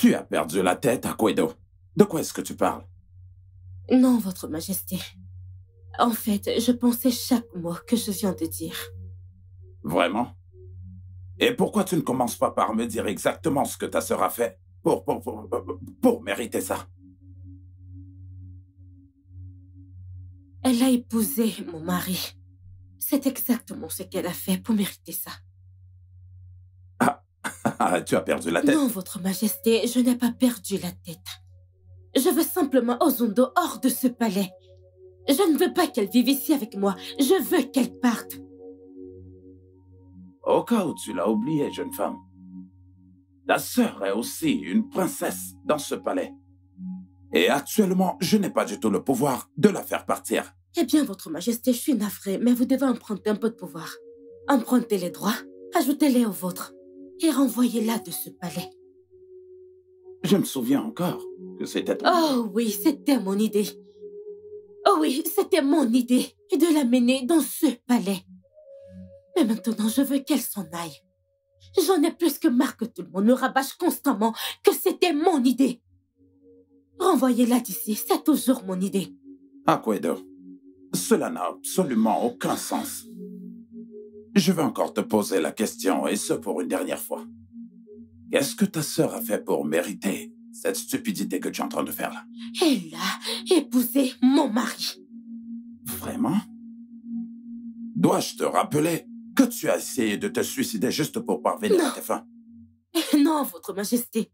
Tu as perdu la tête, Aquedo. De quoi est-ce que tu parles? Non, Votre Majesté. En fait, je pensais chaque mot que je viens de dire. Vraiment? Et pourquoi tu ne commences pas par me dire exactement ce que ta sœur a fait pour, pour, pour, pour mériter ça? Elle a épousé mon mari. C'est exactement ce qu'elle a fait pour mériter ça. Ah, tu as perdu la tête Non, Votre Majesté, je n'ai pas perdu la tête. Je veux simplement Ozundo hors de ce palais. Je ne veux pas qu'elle vive ici avec moi. Je veux qu'elle parte. Au cas où tu l'as oublié, jeune femme. Ta sœur est aussi une princesse dans ce palais. Et actuellement, je n'ai pas du tout le pouvoir de la faire partir. Eh bien, Votre Majesté, je suis navrée, mais vous devez emprunter un peu de pouvoir. Empruntez les droits, ajoutez-les aux vôtres et renvoyez-la de ce palais. Je me souviens encore que c'était... Oh oui, c'était mon idée. Oh oui, c'était mon idée de l'amener dans ce palais. Mais maintenant, je veux qu'elle s'en aille. J'en ai plus que marre que tout le monde me rabâche constamment que c'était mon idée. Renvoyez-la d'ici, c'est toujours mon idée. Aquedo, cela n'a absolument aucun sens. Je vais encore te poser la question, et ce pour une dernière fois. Qu'est-ce que ta sœur a fait pour mériter cette stupidité que tu es en train de faire là? Elle a épousé mon mari. Vraiment? Dois-je te rappeler que tu as essayé de te suicider juste pour parvenir à tes fins? Non, Votre Majesté.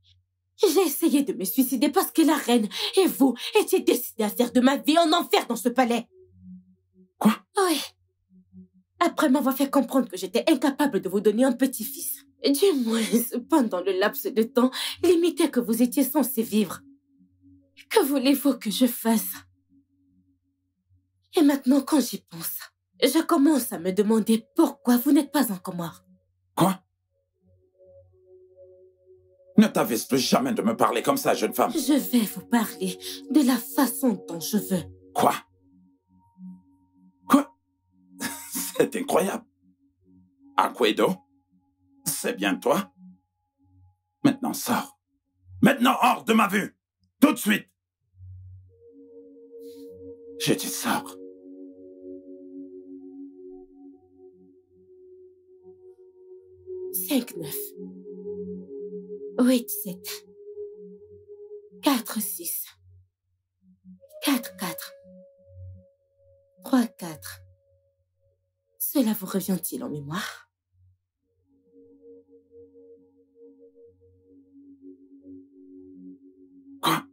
J'ai essayé de me suicider parce que la reine et vous étiez décidés à faire de ma vie un enfer dans ce palais. Quoi? Oui. Après m'avoir fait comprendre que j'étais incapable de vous donner un petit-fils. Du moins, pendant le laps de temps limité que vous étiez censé vivre. Que voulez-vous que je fasse? Et maintenant, quand j'y pense, je commence à me demander pourquoi vous n'êtes pas encore mort. Quoi? Ne t'avise plus jamais de me parler comme ça, jeune femme. Je vais vous parler de la façon dont je veux. Quoi Quoi? C'est incroyable. Aquedo C'est bien toi? Maintenant sors. Maintenant hors de ma vue. Tout de suite. J'ai dit sors. Cinq, neuf. Huit, sept. Quatre, six. Quatre, quatre. Trois, quatre. Cela vous revient-il en mémoire? Quoi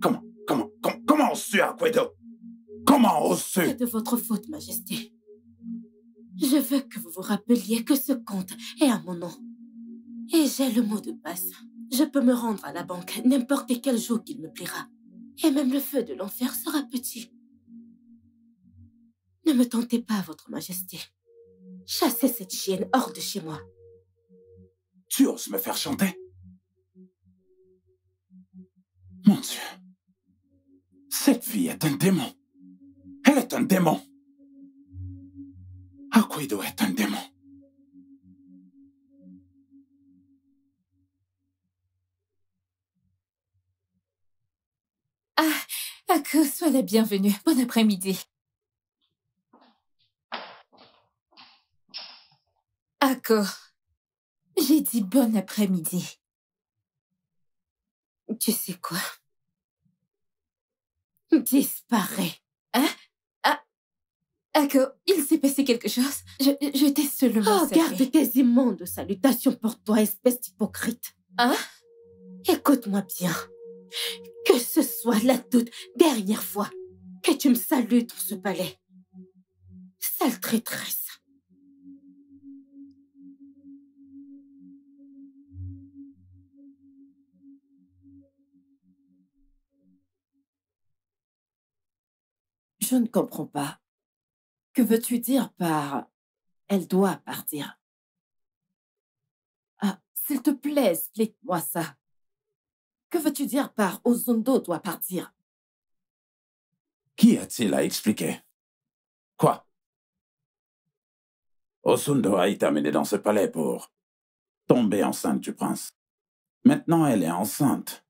Comment, comment, comment, comment oses-tu, Aquedo Comment oses-tu? C'est de votre faute, Majesté. Je veux que vous vous rappeliez que ce compte est à mon nom. Et j'ai le mot de passe. Je peux me rendre à la banque n'importe quel jour qu'il me plaira. Et même le feu de l'enfer sera petit. Ne me tentez pas, Votre Majesté. Chassez cette chienne hors de chez moi. Tu oses me faire chanter? Mon Dieu. Cette fille est un démon. Elle est un démon. Aquedo est un démon. Ah, que sois la bienvenue. Bon après-midi. Ako, j'ai dit bon après-midi. Tu sais quoi? Disparais. Hein? Ah, Ako, il s'est passé quelque chose. Je, je t'ai seulement Oh, salué. garde tes immondes salutations pour toi, espèce d'hypocrite. Hein? Écoute-moi bien. Que ce soit la toute dernière fois que tu me salues dans ce palais. Sale traîtresse. Je ne comprends pas. Que veux-tu dire par elle doit partir Ah, s'il te plaît, explique-moi ça. Que veux-tu dire par Ozundo doit partir Qui a-t-il à expliquer? Quoi? Osundo a été amené dans ce palais pour tomber enceinte du prince. Maintenant, elle est enceinte.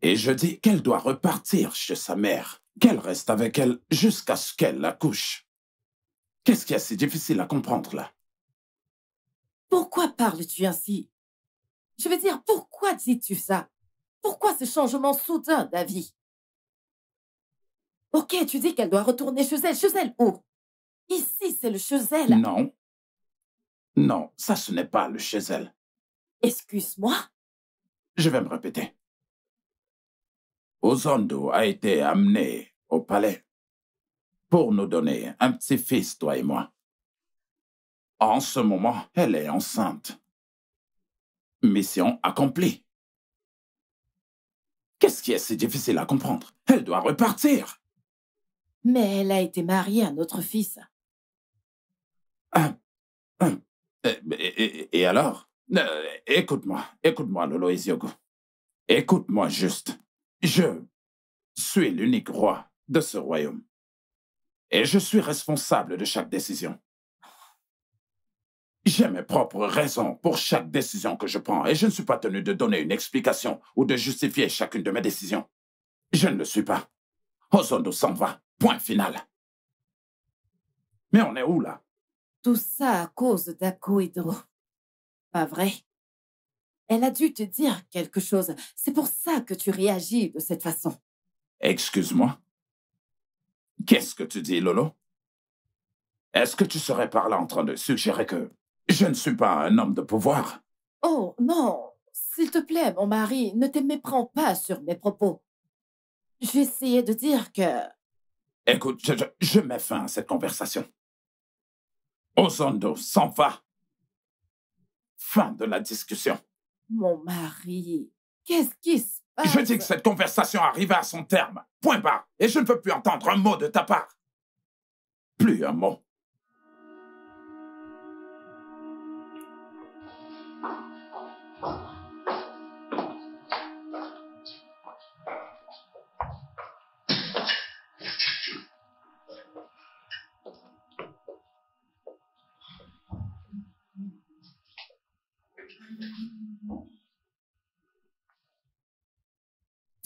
Et je dis qu'elle doit repartir chez sa mère, qu'elle reste avec elle jusqu'à ce qu'elle l'accouche. Qu'est-ce qui est si difficile à comprendre là? Pourquoi parles-tu ainsi? Je veux dire, pourquoi dis-tu ça? Pourquoi ce changement soudain d'avis? Ok, tu dis qu'elle doit retourner chez elle. Chez elle où? Ici, c'est le chez elle. Non. Non, ça ce n'est pas le chez elle. Excuse-moi? Je vais me répéter. Ozondo a été amené au palais pour nous donner un petit-fils, toi et moi. En ce moment, elle est enceinte. Mission accomplie. Qu'est-ce qui est si difficile à comprendre? Elle doit repartir. Mais elle a été mariée à notre fils. Ah, ah, et, et alors? Euh, Écoute-moi, écoute-moi, Lolo Isiogo. Écoute-moi juste. Je suis l'unique roi de ce royaume. Et je suis responsable de chaque décision. J'ai mes propres raisons pour chaque décision que je prends et je ne suis pas tenu de donner une explication ou de justifier chacune de mes décisions. Je ne le suis pas. Ozondo s'en va. Point final. Mais on est où là? Tout ça à cause d'Akohidro. Pas vrai? Elle a dû te dire quelque chose. C'est pour ça que tu réagis de cette façon. Excuse-moi Qu'est-ce que tu dis, Lolo? Est-ce que tu serais par là en train de suggérer que je ne suis pas un homme de pouvoir? Oh, non. S'il te plaît, mon mari, ne te méprends pas sur mes propos. J'essayais de dire que... Écoute, je, je, mets fin à cette conversation. Ozondo s'en va. Fin de la discussion. Mon mari, qu'est-ce qui se passe Je dis que cette conversation arrive à son terme. Point barre. Et je ne veux plus entendre un mot de ta part. Plus un mot.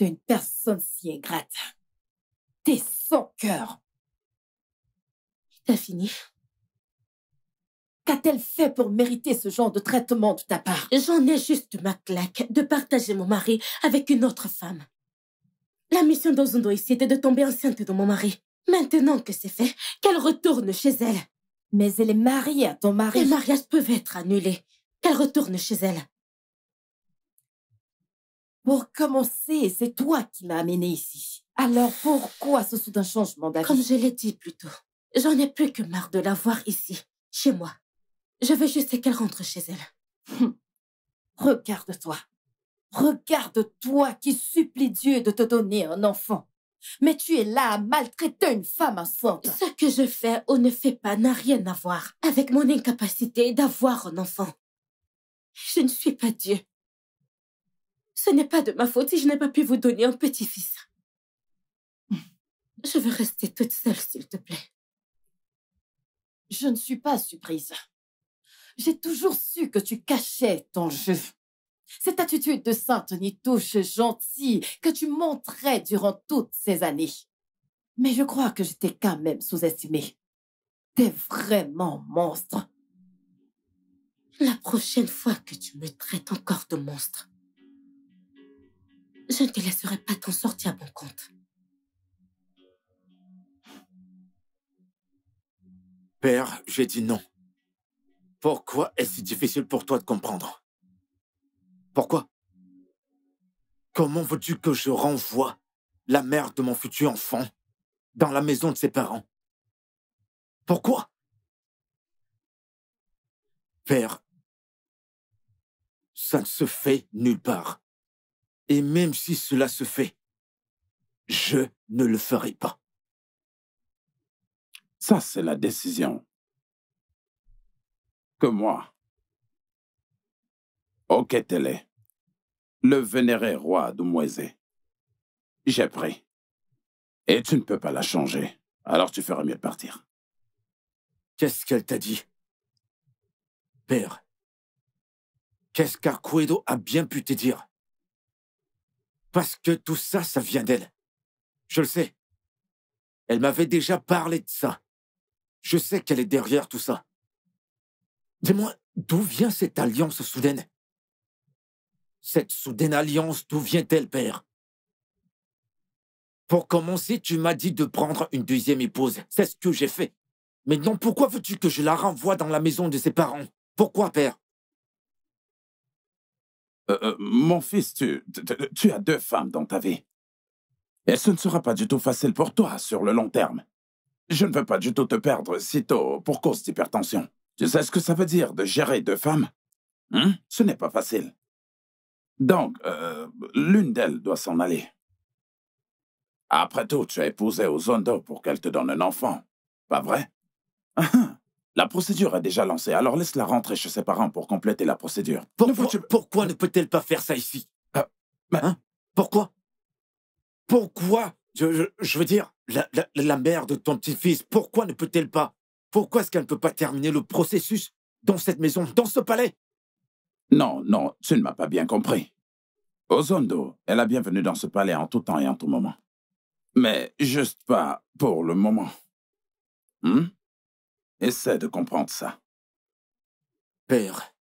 Une personne si ingrate. T'es sans cœur. T'as fini Qu'a-t-elle fait pour mériter ce genre de traitement de ta part? J'en ai juste ma claque de partager mon mari avec une autre femme. La mission d'Ozundo ici était de tomber enceinte de mon mari. Maintenant que c'est fait, qu'elle retourne chez elle. Mais elle est mariée à ton mari. Les mariages peuvent être annulés. Qu'elle retourne chez elle. Pour commencer, c'est toi qui m'as amené ici. Alors pourquoi ce soudain changement d'avis? Comme je l'ai dit plus tôt, j'en ai plus que marre de la voir ici, chez moi. Je veux juste qu'elle rentre chez elle. Regarde-toi. Regarde-toi qui supplie Dieu de te donner un enfant. Mais tu es là à maltraiter une femme enceinte. Ce que je fais ou ne fais pas n'a rien à voir avec mon incapacité d'avoir un enfant. Je ne suis pas Dieu. Ce n'est pas de ma faute si je n'ai pas pu vous donner un petit-fils. Je veux rester toute seule, s'il te plaît. Je ne suis pas surprise. J'ai toujours su que tu cachais ton jeu. Cette attitude de sainte touche gentille que tu montrais durant toutes ces années. Mais je crois que je t'ai quand même sous-estimé. T'es vraiment monstre. La prochaine fois que tu me traites encore de monstre, je ne te laisserai pas t'en sortir à bon compte. Père, j'ai dit non. Pourquoi est-ce difficile pour toi de comprendre? Pourquoi? Comment veux-tu que je renvoie la mère de mon futur enfant dans la maison de ses parents? Pourquoi? Père, ça ne se fait nulle part. Et même si cela se fait, je ne le ferai pas. Ça, c'est la décision que moi, Oketele, le vénéré roi d'Umweze, j'ai pris. Et tu ne peux pas la changer. Alors tu ferais mieux de partir. Qu'est-ce qu'elle t'a dit? Père, Qu'est-ce qu'Arquedo a bien pu te dire? Parce que tout ça, ça vient d'elle. Je le sais. Elle m'avait déjà parlé de ça. Je sais qu'elle est derrière tout ça. Dis-moi, d'où vient cette alliance soudaine? Cette soudaine alliance, d'où vient-elle, père? Pour commencer, tu m'as dit de prendre une deuxième épouse. C'est ce que j'ai fait. Mais non, pourquoi veux-tu que je la renvoie dans la maison de ses parents? Pourquoi, père? Euh, euh, mon fils, tu, tu- as deux femmes dans ta vie. Et ce ne sera pas du tout facile pour toi sur le long terme. Je ne veux pas du tout te perdre si tôt pour cause d'hypertension. Tu sais ce que ça veut dire de gérer deux femmes? Hein? Ce n'est pas facile. Donc, euh, l'une d'elles doit s'en aller. Après tout, tu as épousé Ozondo pour qu'elle te donne un enfant, pas vrai? La procédure est déjà lancée, alors laisse-la rentrer chez ses parents pour compléter la procédure. Pourquoi, Ne faut-tu- pourquoi ne peut-elle pas faire ça ici? Mais- Hein? Pourquoi? Pourquoi? Je, je, je veux dire, la, la, la mère de ton petit-fils, pourquoi ne peut-elle pas? Pourquoi est-ce qu'elle ne peut pas terminer le processus dans cette maison, dans ce palais? Non, non, tu ne m'as pas bien compris. Ozondo est la bienvenue dans ce palais en tout temps et en tout moment. Mais juste pas pour le moment. Hmm? Essaie de comprendre ça. Père,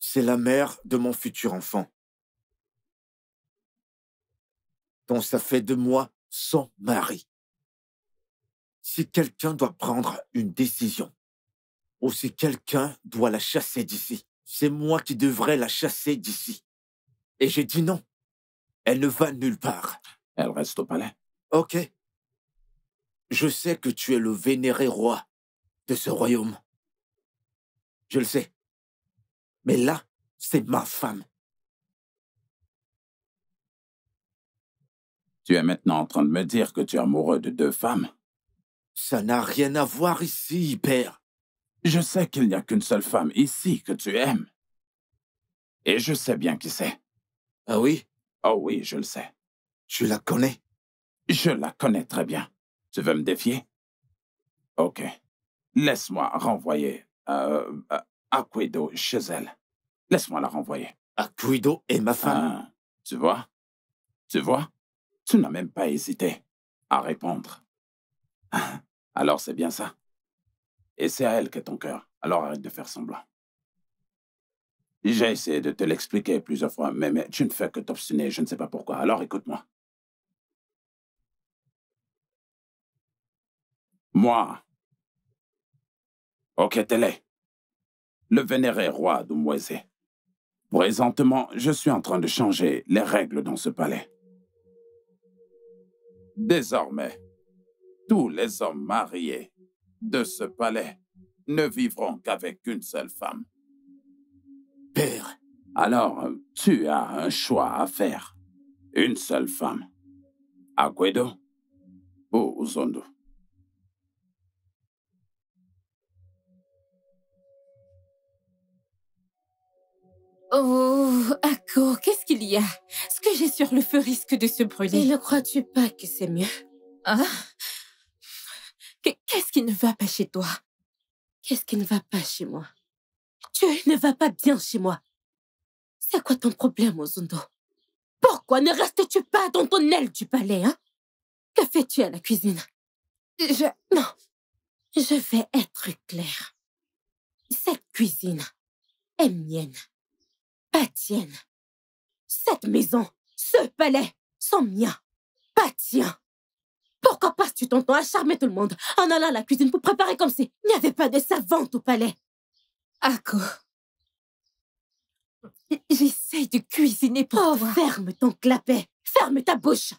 c'est la mère de mon futur enfant. Donc ça fait de moi son mari. Si quelqu'un doit prendre une décision, ou si quelqu'un doit la chasser d'ici, c'est moi qui devrais la chasser d'ici. Et j'ai dit non. Elle ne va nulle part. Elle reste au palais. Ok. Je sais que tu es le vénéré roi de ce royaume. Je le sais. Mais là, c'est ma femme. Tu es maintenant en train de me dire que tu es amoureux de deux femmes. Ça n'a rien à voir ici, père. Je sais qu'il n'y a qu'une seule femme ici que tu aimes. Et je sais bien qui c'est. Ah oui? Oh oui, je le sais. Tu la connais? Je la connais très bien. Tu veux me défier? Ok. Laisse-moi renvoyer euh, euh, Aquedo chez elle. Laisse-moi la renvoyer. Aquido est ma femme. Ah, tu vois? Tu vois? Tu n'as même pas hésité à répondre. Ah, Alors c'est bien ça. Et c'est à elle qu'est ton cœur. Alors arrête de faire semblant. J'ai essayé de te l'expliquer plusieurs fois, mais, mais tu ne fais que t'obstiner, je ne sais pas pourquoi. Alors écoute-moi. Moi, Oketele, le vénéré roi d'Umweze. Présentement, je suis en train de changer les règles dans ce palais. Désormais, tous les hommes mariés de ce palais ne vivront qu'avec une seule femme. Père, Alors, tu as un choix à faire. Une seule femme. Aguedo ou Uzondo. Oh, Akko, qu'est-ce qu'il y a? Ce que j'ai sur le feu risque de se Et brûler. ne crois-tu pas que c'est mieux? Hein Qu- Qu'est-ce qui ne va pas chez toi? Qu'est-ce qui ne va pas chez moi? Tu ne vas pas bien chez moi. C'est quoi ton problème, Ozundo Pourquoi ne restes-tu pas dans ton aile du palais, hein? Que fais-tu à la cuisine? Je... Non, je vais être claire. Cette cuisine est mienne, pas tienne. Cette maison, ce palais sont miens, pas tiens. Pourquoi passes-tu ton temps à charmer tout le monde en allant à la cuisine pour préparer comme si il n'y avait pas de servante au palais? Akko. J'essaye de cuisiner pour Oh, toi. ferme ton clapet, ferme ta bouche.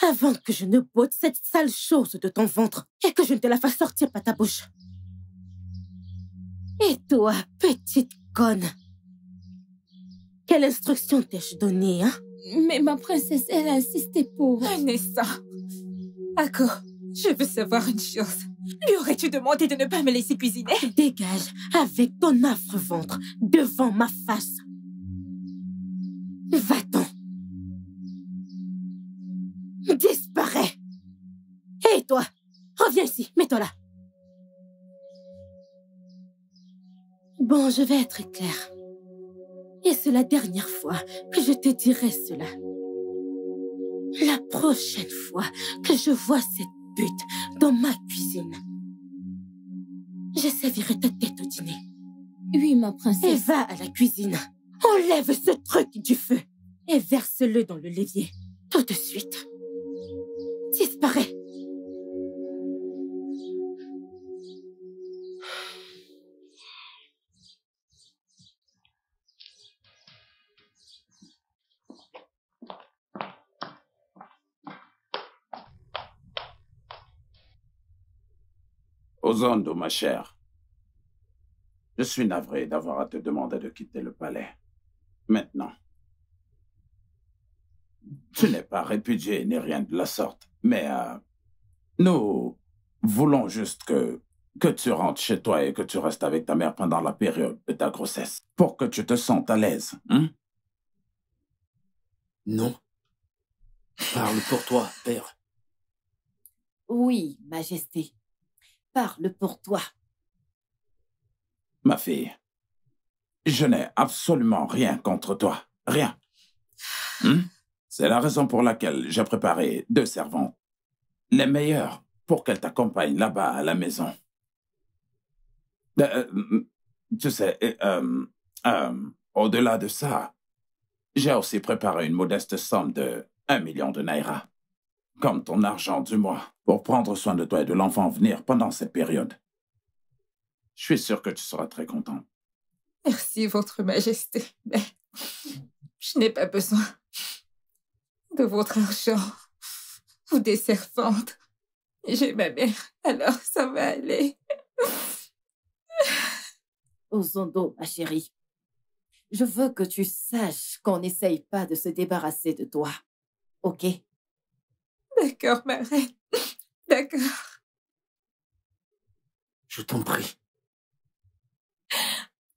Avant que je ne botte cette sale chose de ton ventre et que je ne te la fasse sortir par ta bouche. Et toi, petite conne, quelle instruction t'ai-je donnée, hein? Mais ma princesse, elle a insisté pour... Vanessa. Akko, je veux savoir une chose. Lui aurais-tu demandé de ne pas me laisser cuisiner? Dégage avec ton affreux ventre devant ma face. Va-t'en. Disparais. Et toi, reviens ici, mets-toi là. Bon, je vais être claire. Et c'est la dernière fois que je te dirai cela. La prochaine fois que je vois cette pute dans ma cuisine, je servirai ta tête au dîner. Oui, ma Et princesse. va à la cuisine. Enlève ce truc du feu et verse-le dans le l'évier. Tout de suite. Disparaît. Ozondo, ma chère. Je suis navré d'avoir à te demander de quitter le palais. Maintenant. Tu n'es pas répudié ni rien de la sorte, mais euh, nous voulons juste que, que tu rentres chez toi et que tu restes avec ta mère pendant la période de ta grossesse, pour que tu te sentes à l'aise. Hein? Non. Parle pour toi, père. Oui, Majesté. Parle pour toi. Ma fille, je n'ai absolument rien contre toi. Rien. Hmm? C'est la raison pour laquelle j'ai préparé deux servantes. Les meilleures pour qu'elles t'accompagnent là-bas à la maison. Euh, euh, tu sais, euh, au-delà de ça, j'ai aussi préparé une modeste somme de un million de naira, comme ton argent du mois, pour prendre soin de toi et de l'enfant à venir pendant cette période. Je suis sûr que tu seras très content. Merci, Votre Majesté. Mais je n'ai pas besoin de votre argent ou des servantes. J'ai ma mère, alors ça va aller. Ozondo, ma chérie. Je veux que tu saches qu'on n'essaye pas de se débarrasser de toi. OK? D'accord, ma reine. D'accord. Je t'en prie.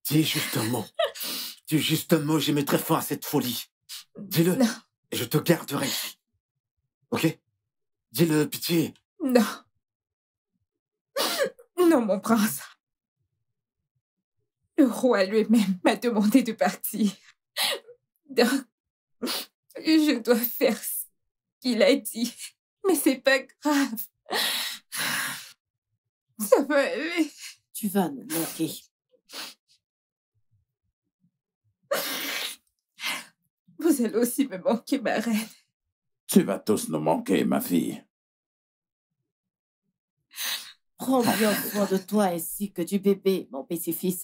Dis juste un mot. Dis juste un mot, très fort à cette folie. Dis-le, Non, et je te garderai. Ok? Dis-le, pitié. non. Non, mon prince. Le roi lui-même m'a demandé de partir. Donc, je dois faire ce qu'il a dit. Mais c'est pas grave. Ça va aller. Tu vas nous manquer. Vous allez aussi me manquer, ma reine. Tu vas tous nous manquer, ma fille. Prends bien soin de toi ainsi que du bébé, mon petit-fils.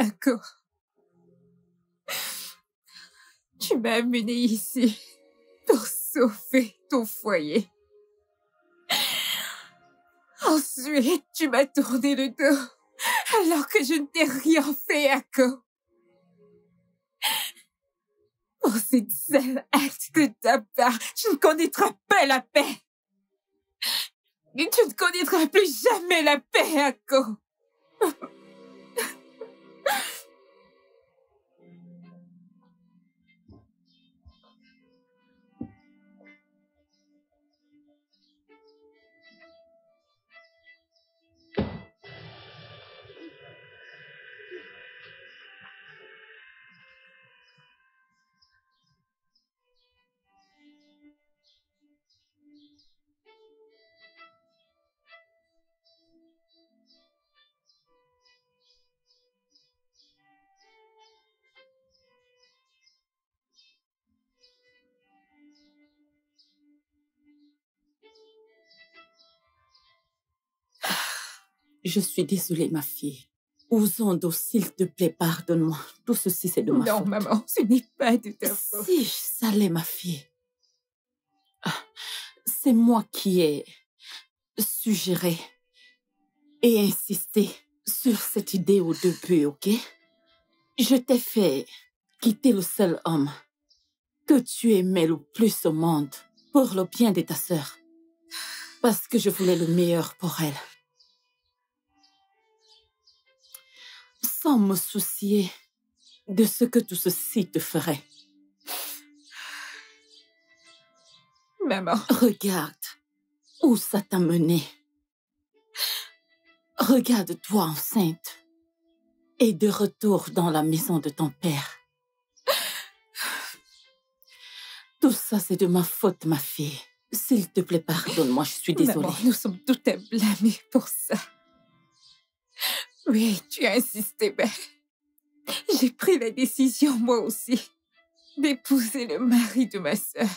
D'accord. Tu m'as amené ici pour sauver ton foyer. Ensuite, tu m'as tourné le dos alors que je ne t'ai rien fait, Ako. Pour cette seule acte de ta part, je ne connaîtrai pas la paix. Tu ne connaîtras plus jamais la paix, Ako. Ah, je suis désolée, ma fille. Ouzondo, s'il te plaît, pardonne-moi. Tout ceci, c'est de ma non, faute. Non, maman, ce n'est pas de ta faute. Si, ça l'est, ma fille. Ah, c'est moi qui ai suggéré et insisté sur cette idée au début, ok? Je t'ai fait quitter le seul homme que tu aimais le plus au monde pour le bien de ta sœur. Parce que je voulais le meilleur pour elle. Sans me soucier de ce que tout ceci te ferait. Maman, Regarde où ça t'a mené. Regarde-toi enceinte et de retour dans la maison de ton père. Tout ça, c'est de ma faute, ma fille. S'il te plaît, pardonne-moi, je suis désolée. maman, nous sommes toutes à blâmer pour ça. Oui, tu as insisté, mais j'ai pris la décision, moi aussi, d'épouser le mari de ma sœur.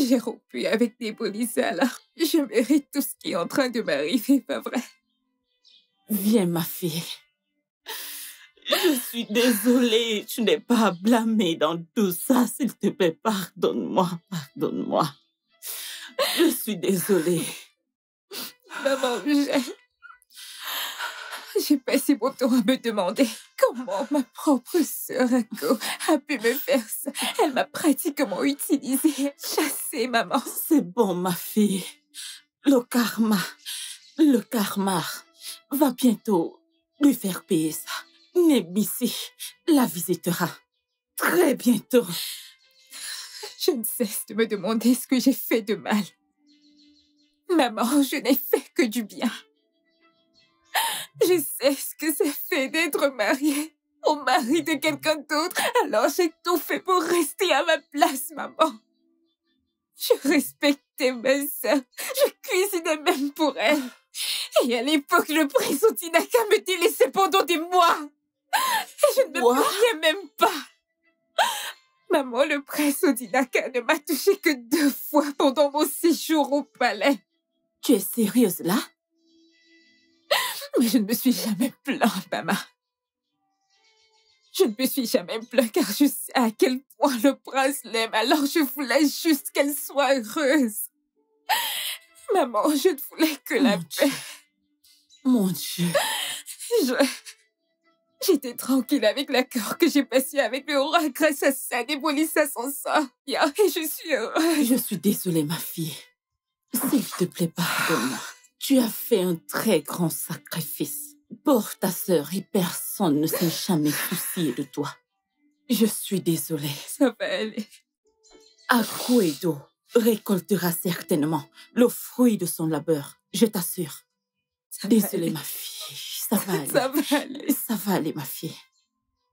J'ai rompu avec des policiers, alors je mérite tout ce qui est en train de m'arriver, pas vrai? Viens, ma fille. Je suis désolée, tu n'es pas à blâmer dans tout ça. S'il te plaît, pardonne-moi, pardonne-moi. Je suis désolée. Maman, j'ai... J'ai passé mon temps à me demander comment ma propre sœur Ako a pu me faire ça. Elle m'a pratiquement utilisée, chassée, maman. C'est bon, ma fille. Le karma, le karma va bientôt lui faire payer ça. Nebisi la visitera très bientôt. Je ne cesse de me demander ce que j'ai fait de mal. Maman, je n'ai fait que du bien. Je sais ce que ça fait d'être mariée au mari de quelqu'un d'autre, alors j'ai tout fait pour rester à ma place, maman. Je respectais ma sœur, je cuisinais même pour elle. Et à l'époque, le prince Otinaka me délaissait pendant des mois. Je ne me mariais même pas. Maman, le prince Odinaka ne m'a touché que deux fois pendant mon séjour au palais. Tu es sérieuse là? Mais je ne me suis jamais plaint, maman. Je ne me suis jamais plaint car je sais à quel point le prince l'aime, alors je voulais juste qu'elle soit heureuse. Maman, je ne voulais que la Mon paix. Dieu. Mon Dieu. Je... J'étais tranquille avec l'accord que j'ai passé avec le roi grâce à ça, démolit à son. Et je suis heureuse. Je suis désolée, ma fille. S'il te plaît, pardonne-moi. Tu as fait un très grand sacrifice pour ta sœur et personne ne s'est jamais soucié de toi. Je suis désolée. Ça va aller. Akuedo récoltera certainement le fruit de son labeur, je t'assure. Désolée, ma fille. Ça va aller. Ça va aller. Ça va aller, ma fille.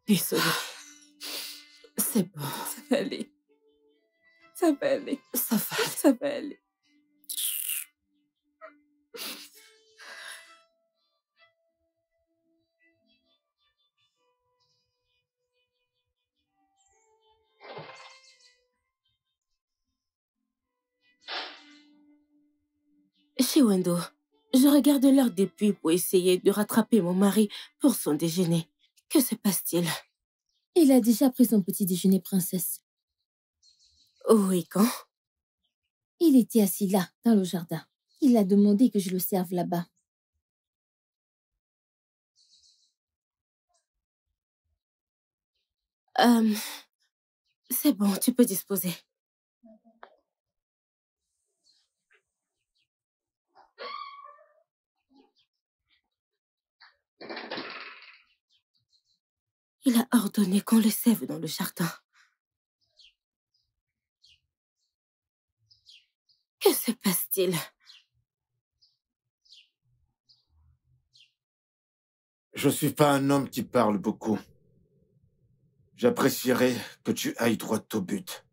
Désolée. C'est bon. Ça va aller. Ça va aller. Ça va aller. Ça va aller. Chez Wendo, je regarde l'heure depuis pour essayer de rattraper mon mari pour son déjeuner. Que se passe-t-il? Il a déjà pris son petit déjeuner, princesse. Oui, quand? Il était assis là, dans le jardin. Il a demandé que je le serve là-bas. Euh, C'est bon, tu peux disposer. Il a ordonné qu'on le sève dans le jardin. Que se passe-t-il? Je suis pas un homme qui parle beaucoup. J'apprécierais que tu ailles droit au but.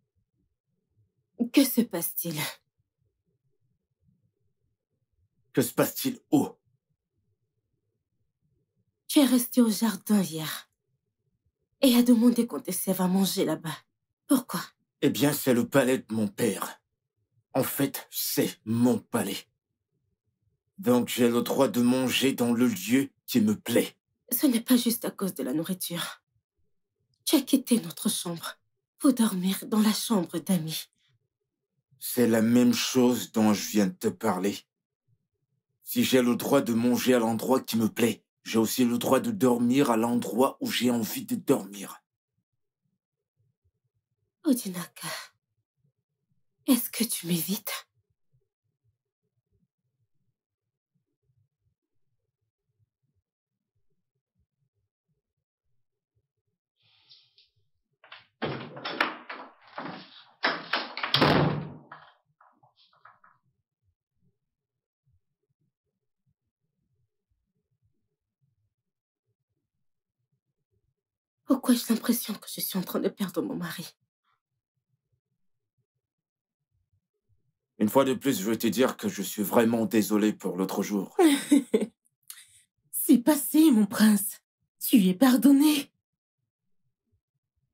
Que se passe-t-il? Que se passe-t-il où? Tu es resté au jardin hier et a demandé qu'on te serve à manger là-bas. Pourquoi? Eh bien, c'est le palais de mon père. En fait, c'est mon palais. Donc j'ai le droit de manger dans le lieu qui me plaît. Ce n'est pas juste à cause de la nourriture. Tu as quitté notre chambre pour dormir dans la chambre d'amis. C'est la même chose dont je viens de te parler. Si j'ai le droit de manger à l'endroit qui me plaît, j'ai aussi le droit de dormir à l'endroit où j'ai envie de dormir. Odinaka, est-ce que tu m'évites? Pourquoi j'ai l'impression que je suis en train de perdre mon mari? Une fois de plus, je veux te dire que je suis vraiment désolé pour l'autre jour. C'est passé, mon prince. Tu es pardonné.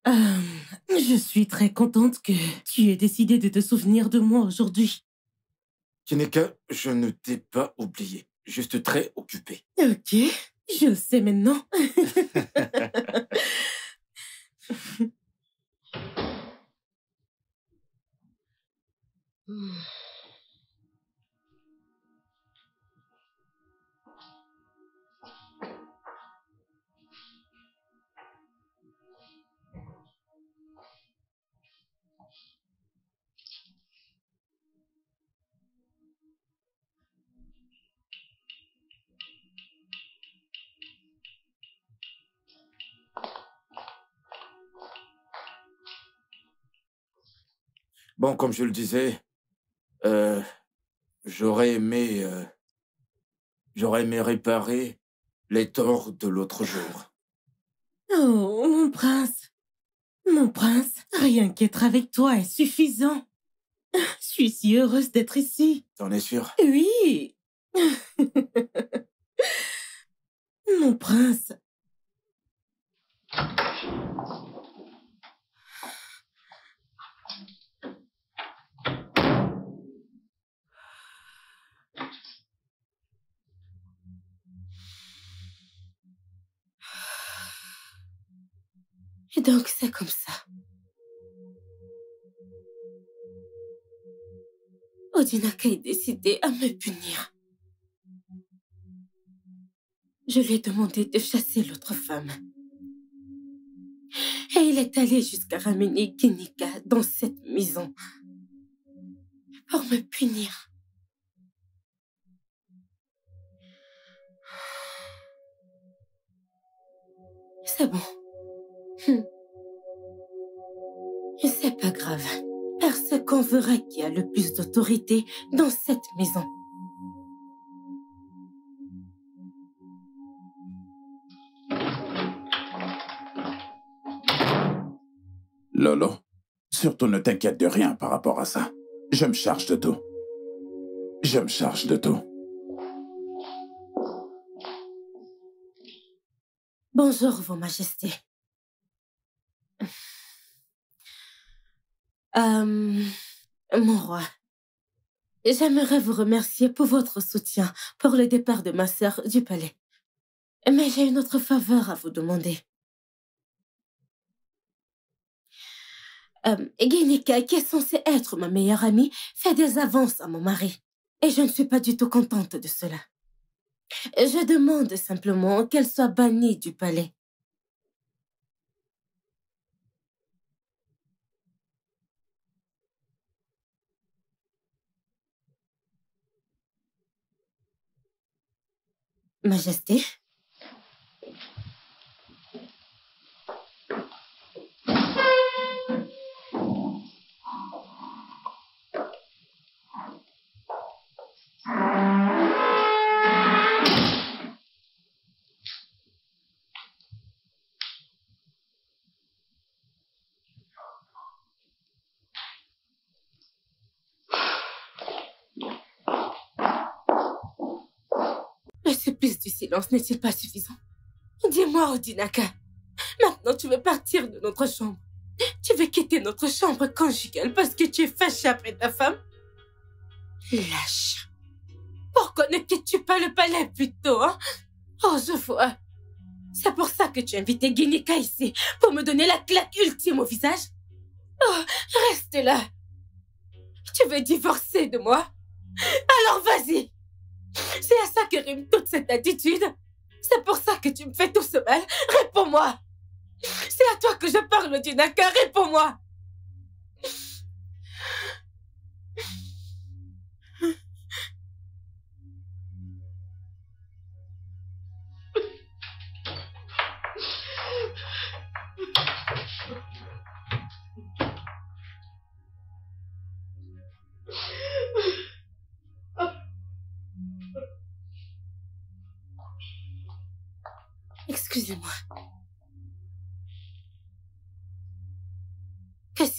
Euh, je suis très contente que tu aies décidé de te souvenir de moi aujourd'hui. Kineka, je ne t'ai pas oublié. Juste très occupé. Ok, je le sais maintenant. Bon, comme je le disais, euh, j'aurais aimé, euh, j'aurais aimé réparer les torts de l'autre jour. Oh, mon prince. Mon prince, rien qu'être avec toi est suffisant. Je suis si heureuse d'être ici. T'en es sûr Oui. mon prince. Et donc c'est comme ça. Odinaka est décidé à me punir. Je lui ai demandé de chasser l'autre femme. Et il est allé jusqu'à ramener Ginika dans cette maison pour me punir. C'est bon. Hum. C'est pas grave. Parce qu'on verra qui a le plus d'autorité dans cette maison. Lolo, surtout ne t'inquiète de rien par rapport à ça. Je me charge de tout. Je me charge de tout. Bonjour, Vos Majestés. Euh, mon roi, j'aimerais vous remercier pour votre soutien pour le départ de ma sœur du palais. Mais j'ai une autre faveur à vous demander. Euh, Guinika, qui est censée être ma meilleure amie, fait des avances à mon mari. Et je ne suis pas du tout contente de cela. Je demande simplement qu'elle soit bannie du palais. Majesté Le supplice du n'est-il pas suffisant? Dis-moi, Odinaka, maintenant tu veux partir de notre chambre. Tu veux quitter notre chambre conjugale parce que tu es fâché après ta femme? Lâche. Pourquoi ne quittes-tu pas le palais plus tôt, hein? Oh, je vois. C'est pour ça que tu as invité Guinika ici, pour me donner la claque ultime au visage Oh, reste là. Tu veux divorcer de moi? Alors vas-y. C'est à ça que rime toute cette attitude. C'est pour ça que tu me fais tout ce mal. Réponds-moi. C'est à toi que je parle, Dinaka. Réponds-moi.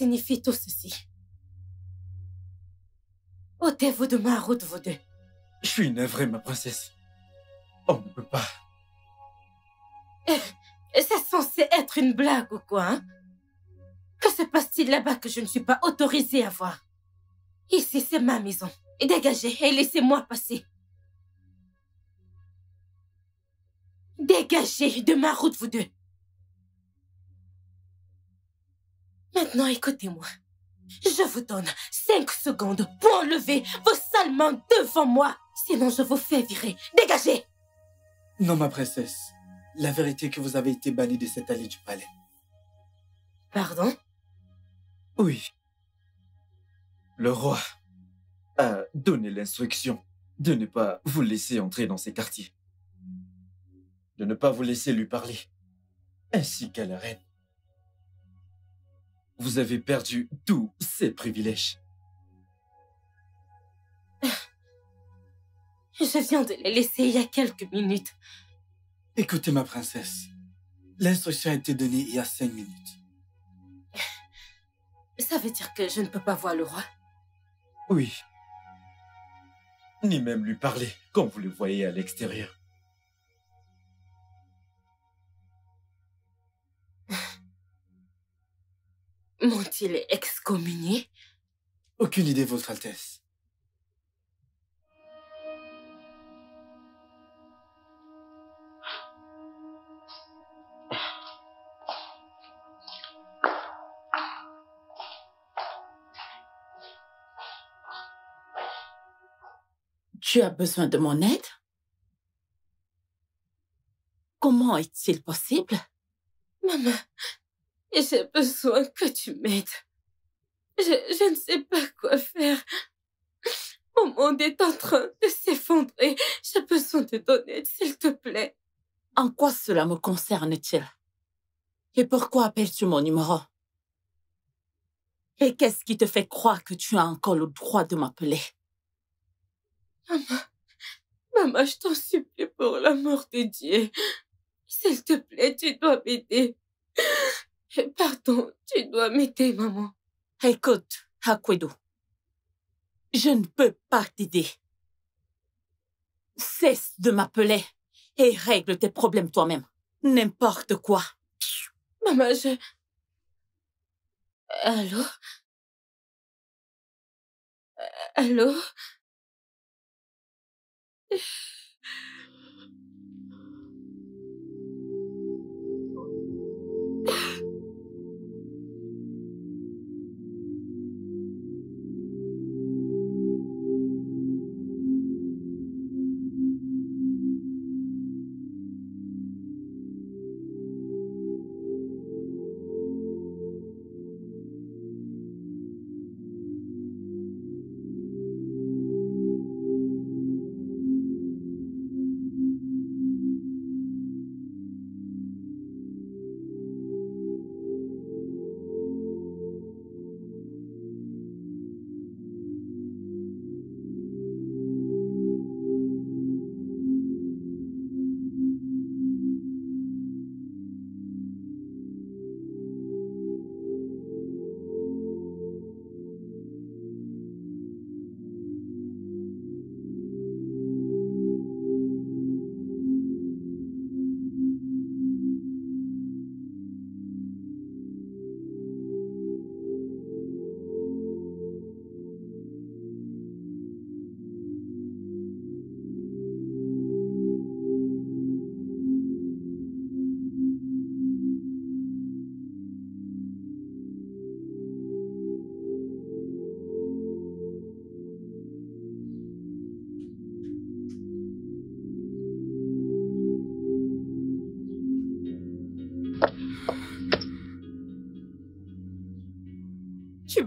Signifie tout ceci Ôtez-vous de ma route, vous deux. Je suis navré, ma princesse. On ne peut pas. C'est censé être une blague ou quoi, hein? Que se passe-t-il là-bas que je ne suis pas autorisée à voir? Ici, c'est ma maison. Dégagez et laissez-moi passer. Dégagez de ma route, vous deux. Maintenant, écoutez-moi. Je vous donne cinq secondes pour enlever vos sales mains devant moi. Sinon, je vous fais virer. Dégagez Non, ma princesse. La vérité est que vous avez été bannie de cette allée du palais. Pardon? Oui. Le roi a donné l'instruction de ne pas vous laisser entrer dans ces quartiers. De ne pas vous laisser lui parler. Ainsi qu'à la reine. Vous avez perdu tous ces privilèges. Je viens de les laisser il y a quelques minutes. Écoutez, ma princesse. L'instruction a été donnée il y a cinq minutes. Ça veut dire que je ne peux pas voir le roi Oui. Ni même lui parler quand vous le voyez à l'extérieur. M'ont-ils excommunié? Aucune idée, Votre Altesse. Tu as besoin de mon aide? Comment est-il possible? Maman, j'ai besoin que tu m'aides. Je, je ne sais pas quoi faire. Mon monde est en train de s'effondrer. J'ai besoin de ton aide, s'il te plaît. En quoi cela me concerne-t-il? Et pourquoi appelles-tu mon numéro? Et qu'est-ce qui te fait croire que tu as encore le droit de m'appeler? Maman, maman, je t'en supplie pour l'amour de Dieu. S'il te plaît, tu dois m'aider. Pardon, tu dois m'aider, maman. Écoute, Hakwedo, je ne peux pas t'aider. Cesse de m'appeler et règle tes problèmes toi-même. N'importe quoi. Maman, je... Allô? Allô?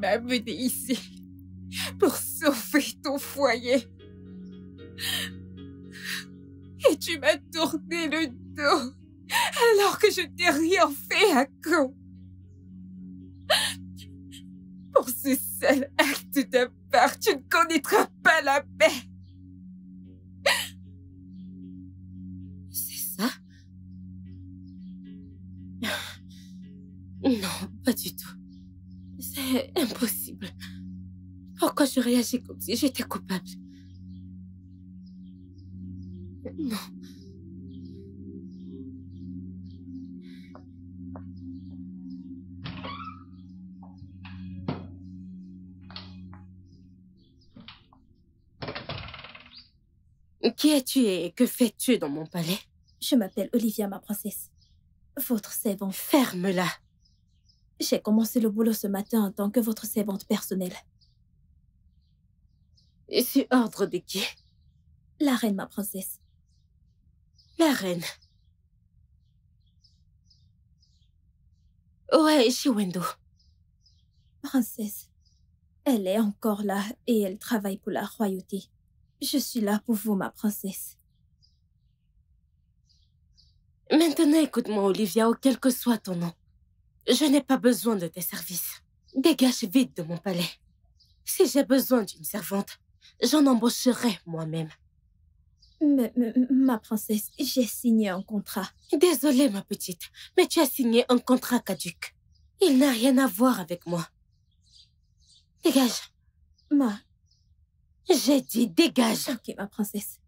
Amené ici pour sauver ton foyer. Si j'étais coupable Non. Qui es-tu et que fais-tu dans mon palais? Je m'appelle Olivia, ma princesse. Votre servante. Ferme-la. J'ai commencé le boulot ce matin en tant que votre servante personnelle. Et sur ordre de qui? La reine, ma princesse. La reine. Ouais, Shiwendo. Princesse, elle est encore là et elle travaille pour la royauté. Je suis là pour vous, ma princesse. Maintenant, écoute-moi, Olivia, ou quel que soit ton nom. Je n'ai pas besoin de tes services. Dégage vite de mon palais. Si j'ai besoin d'une servante, j'en embaucherai moi-même. Mais, mais, ma princesse, j'ai signé un contrat. Désolée, ma petite, mais tu as signé un contrat caduque. Il n'a rien à voir avec moi. Dégage. Ma, J'ai dit dégage. ok, ma princesse.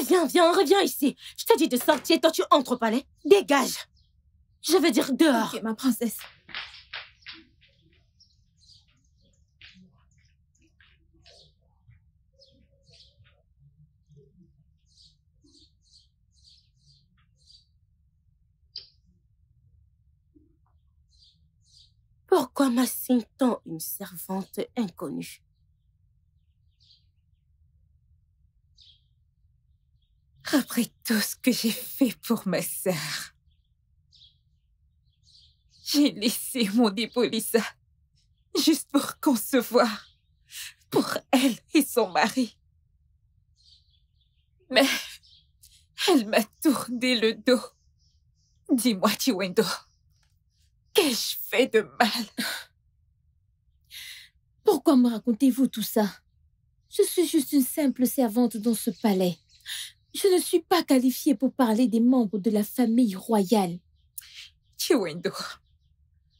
Eh, viens, viens, reviens ici. Je t'ai dit de sortir, toi tu entres au palais. Dégage. Je veux dire dehors. Ok, ma princesse. Pourquoi m'assigne-t-on une servante inconnue? Après tout ce que j'ai fait pour ma sœur, j'ai laissé mon Lisa juste pour concevoir pour elle et son mari. Mais elle m'a tourné le dos. Dis-moi, Chiwendo, qu'ai-je fait de mal Pourquoi me racontez-vous tout ça? Je suis juste une simple servante dans ce palais. Je ne suis pas qualifiée pour parler des membres de la famille royale. Chiwendo,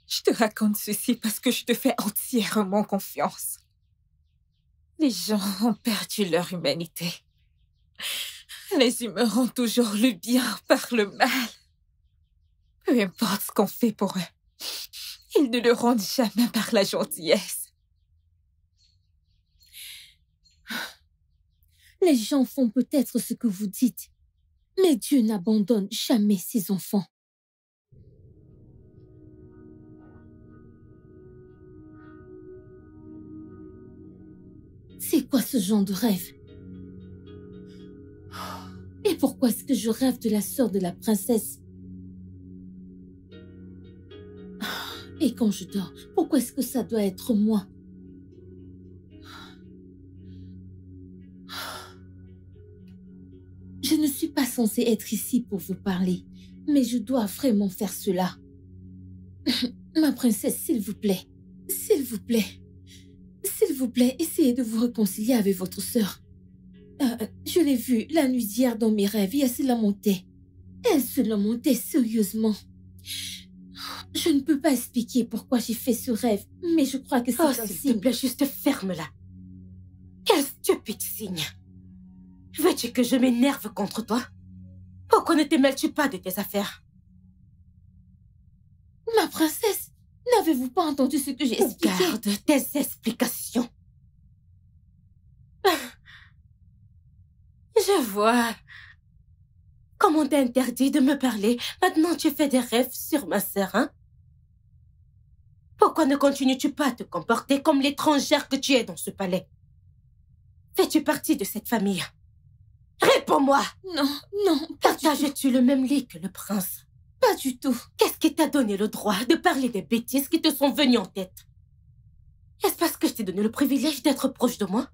je te raconte ceci parce que je te fais entièrement confiance. Les gens ont perdu leur humanité. Les humains ont toujours le bien par le mal. Peu importe ce qu'on fait pour eux, ils ne le rendent jamais par la gentillesse. Les gens font peut-être ce que vous dites, mais Dieu n'abandonne jamais ses enfants. C'est quoi ce genre de rêve? Et pourquoi est-ce que je rêve de la sœur de la princesse? Et quand je dors, pourquoi est-ce que ça doit être moi Je ne suis pas censée être ici pour vous parler, mais je dois vraiment faire cela. Ma princesse, s'il vous plaît, s'il vous plaît, s'il vous plaît, essayez de vous réconcilier avec votre sœur. Euh, je l'ai vue la nuit d'hier dans mes rêves et elle se lamentait. Elle se lamentait sérieusement. Je ne peux pas expliquer pourquoi j'ai fait ce rêve, mais je crois que c'est Oh, un s'il te signe. plaît, juste ferme-la. Quel stupide signe. Veux-tu que je m'énerve contre toi? Pourquoi ne te mêles-tu pas de tes affaires? Ma princesse, n'avez-vous pas entendu ce que j'ai expliqué? Garde tes explications. Je vois. Comme on t'a interdit de me parler, maintenant tu fais des rêves sur ma sœur, hein? Pourquoi ne continues-tu pas à te comporter comme l'étrangère que tu es dans ce palais? Fais-tu partie de cette famille? Réponds-moi Non, non, pas du tout. Partages-tu le même lit que le prince? Pas du tout. Qu'est-ce qui t'a donné le droit de parler des bêtises qui te sont venues en tête? Est-ce parce que je t'ai donné le privilège d'être proche de moi?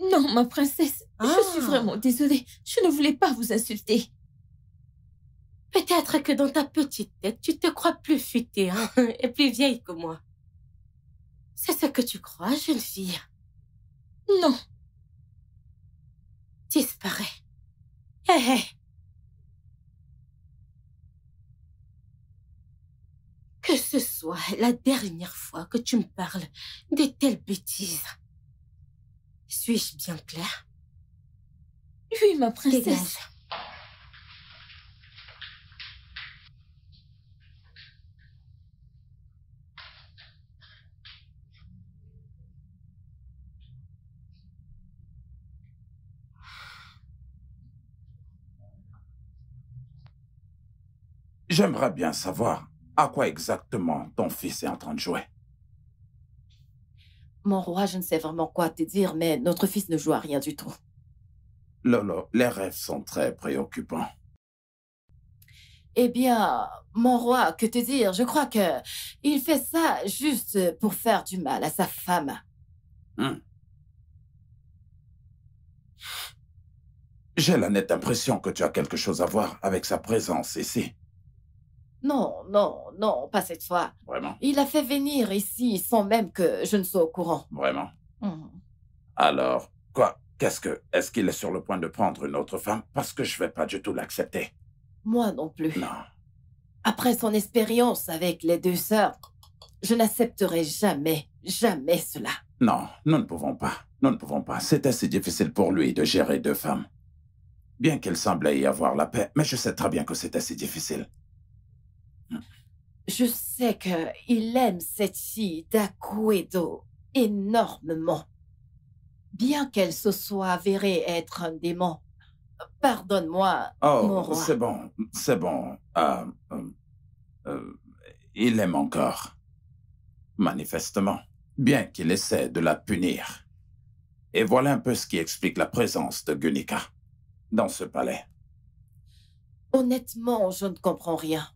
Non, ma princesse, je suis Ah. vraiment désolée. Je ne voulais pas vous insulter. Peut-être que dans ta petite tête, tu te crois plus futée hein, et plus vieille que moi. C'est ce que tu crois, jeune fille. Non, Disparaît. Hé hé. Que ce soit la dernière fois que tu me parles de telles bêtises. Suis-je bien claire? Oui, ma princesse. Dégage. J'aimerais bien savoir à quoi exactement ton fils est en train de jouer. Mon roi, je ne sais vraiment quoi te dire, mais notre fils ne joue à rien du tout. Lolo, les rêves sont très préoccupants. Eh bien, mon roi, que te dire? Je crois que il fait ça juste pour faire du mal à sa femme. Hmm. J'ai la nette impression que tu as quelque chose à voir avec sa présence ici. Non, non, non, pas cette fois. Vraiment, Il a fait venir ici sans même que je ne sois au courant. vraiment? Hmm. Alors, quoi? Qu'est-ce que... Est-ce qu'il est sur le point de prendre une autre femme? Parce que je vais pas du tout l'accepter. Moi non plus. Non. Après son expérience avec les deux sœurs, je n'accepterai jamais, jamais cela. Non, nous ne pouvons pas. Nous ne pouvons pas. C'est assez difficile pour lui de gérer deux femmes. Bien qu'il semblait y avoir la paix, mais je sais très bien que c'est assez difficile. Je sais que il aime cette fille d'Acuedo énormément. Bien qu'elle se soit avérée être un démon. Pardonne-moi, Mon Oh, roi. c'est bon, c'est bon. Euh, euh, euh, il aime encore. Manifestement. Bien qu'il essaie de la punir. Et voilà un peu ce qui explique la présence de Gunika dans ce palais. honnêtement, je ne comprends rien.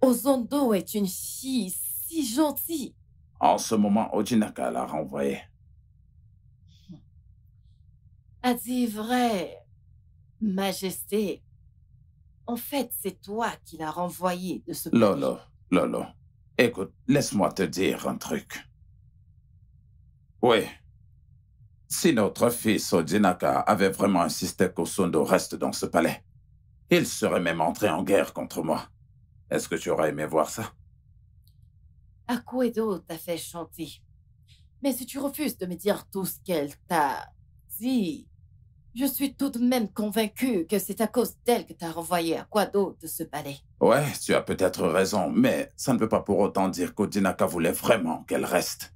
Ozondo est une fille si gentille. En ce moment, Ojinaka l'a renvoyé. À dire vrai, Majesté, en fait, c'est toi qui l'as renvoyé de ce pays. Lolo, Lolo, écoute, laisse-moi te dire un truc. Oui. Si notre fils Ojinaka avait vraiment insisté qu'Osundo reste dans ce palais, il serait même entré en guerre contre moi. Est-ce que tu aurais aimé voir ça? Akuedo t'a fait chanter? Mais si tu refuses de me dire tout ce qu'elle t'a dit, je suis tout de même convaincue que c'est à cause d'elle que t'as renvoyé Aquado de ce palais. Ouais, tu as peut-être raison, mais ça ne veut pas pour autant dire qu'Ojinaka voulait vraiment qu'elle reste.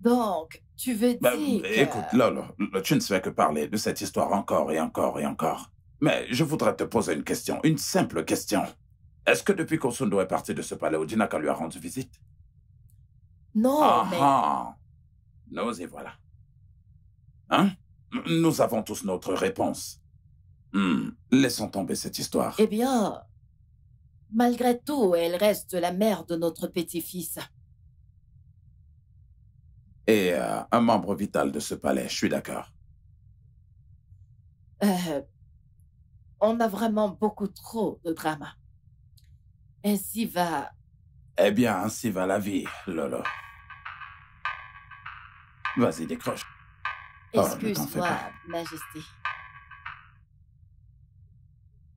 Donc, tu veux dire Ben, que- écoute, Lolo, tu ne fais que parler de cette histoire encore et encore et encore. Mais je voudrais te poser une question, une simple question. Est-ce que depuis qu'Osundo est parti de ce palais, Ojinaka lui a rendu visite? Non, ah mais... ah Nous y voilà. Hein? Nous avons tous notre réponse. Hmm, Laissons tomber cette histoire. Eh bien, malgré tout, elle reste la mère de notre petit-fils. Et euh, un membre vital de ce palais, je suis d'accord. Euh, on a vraiment beaucoup trop de drama. Ainsi va... Eh bien, ainsi va la vie, Lolo. Vas-y, décroche. Oh, Excuse-moi. Majesté.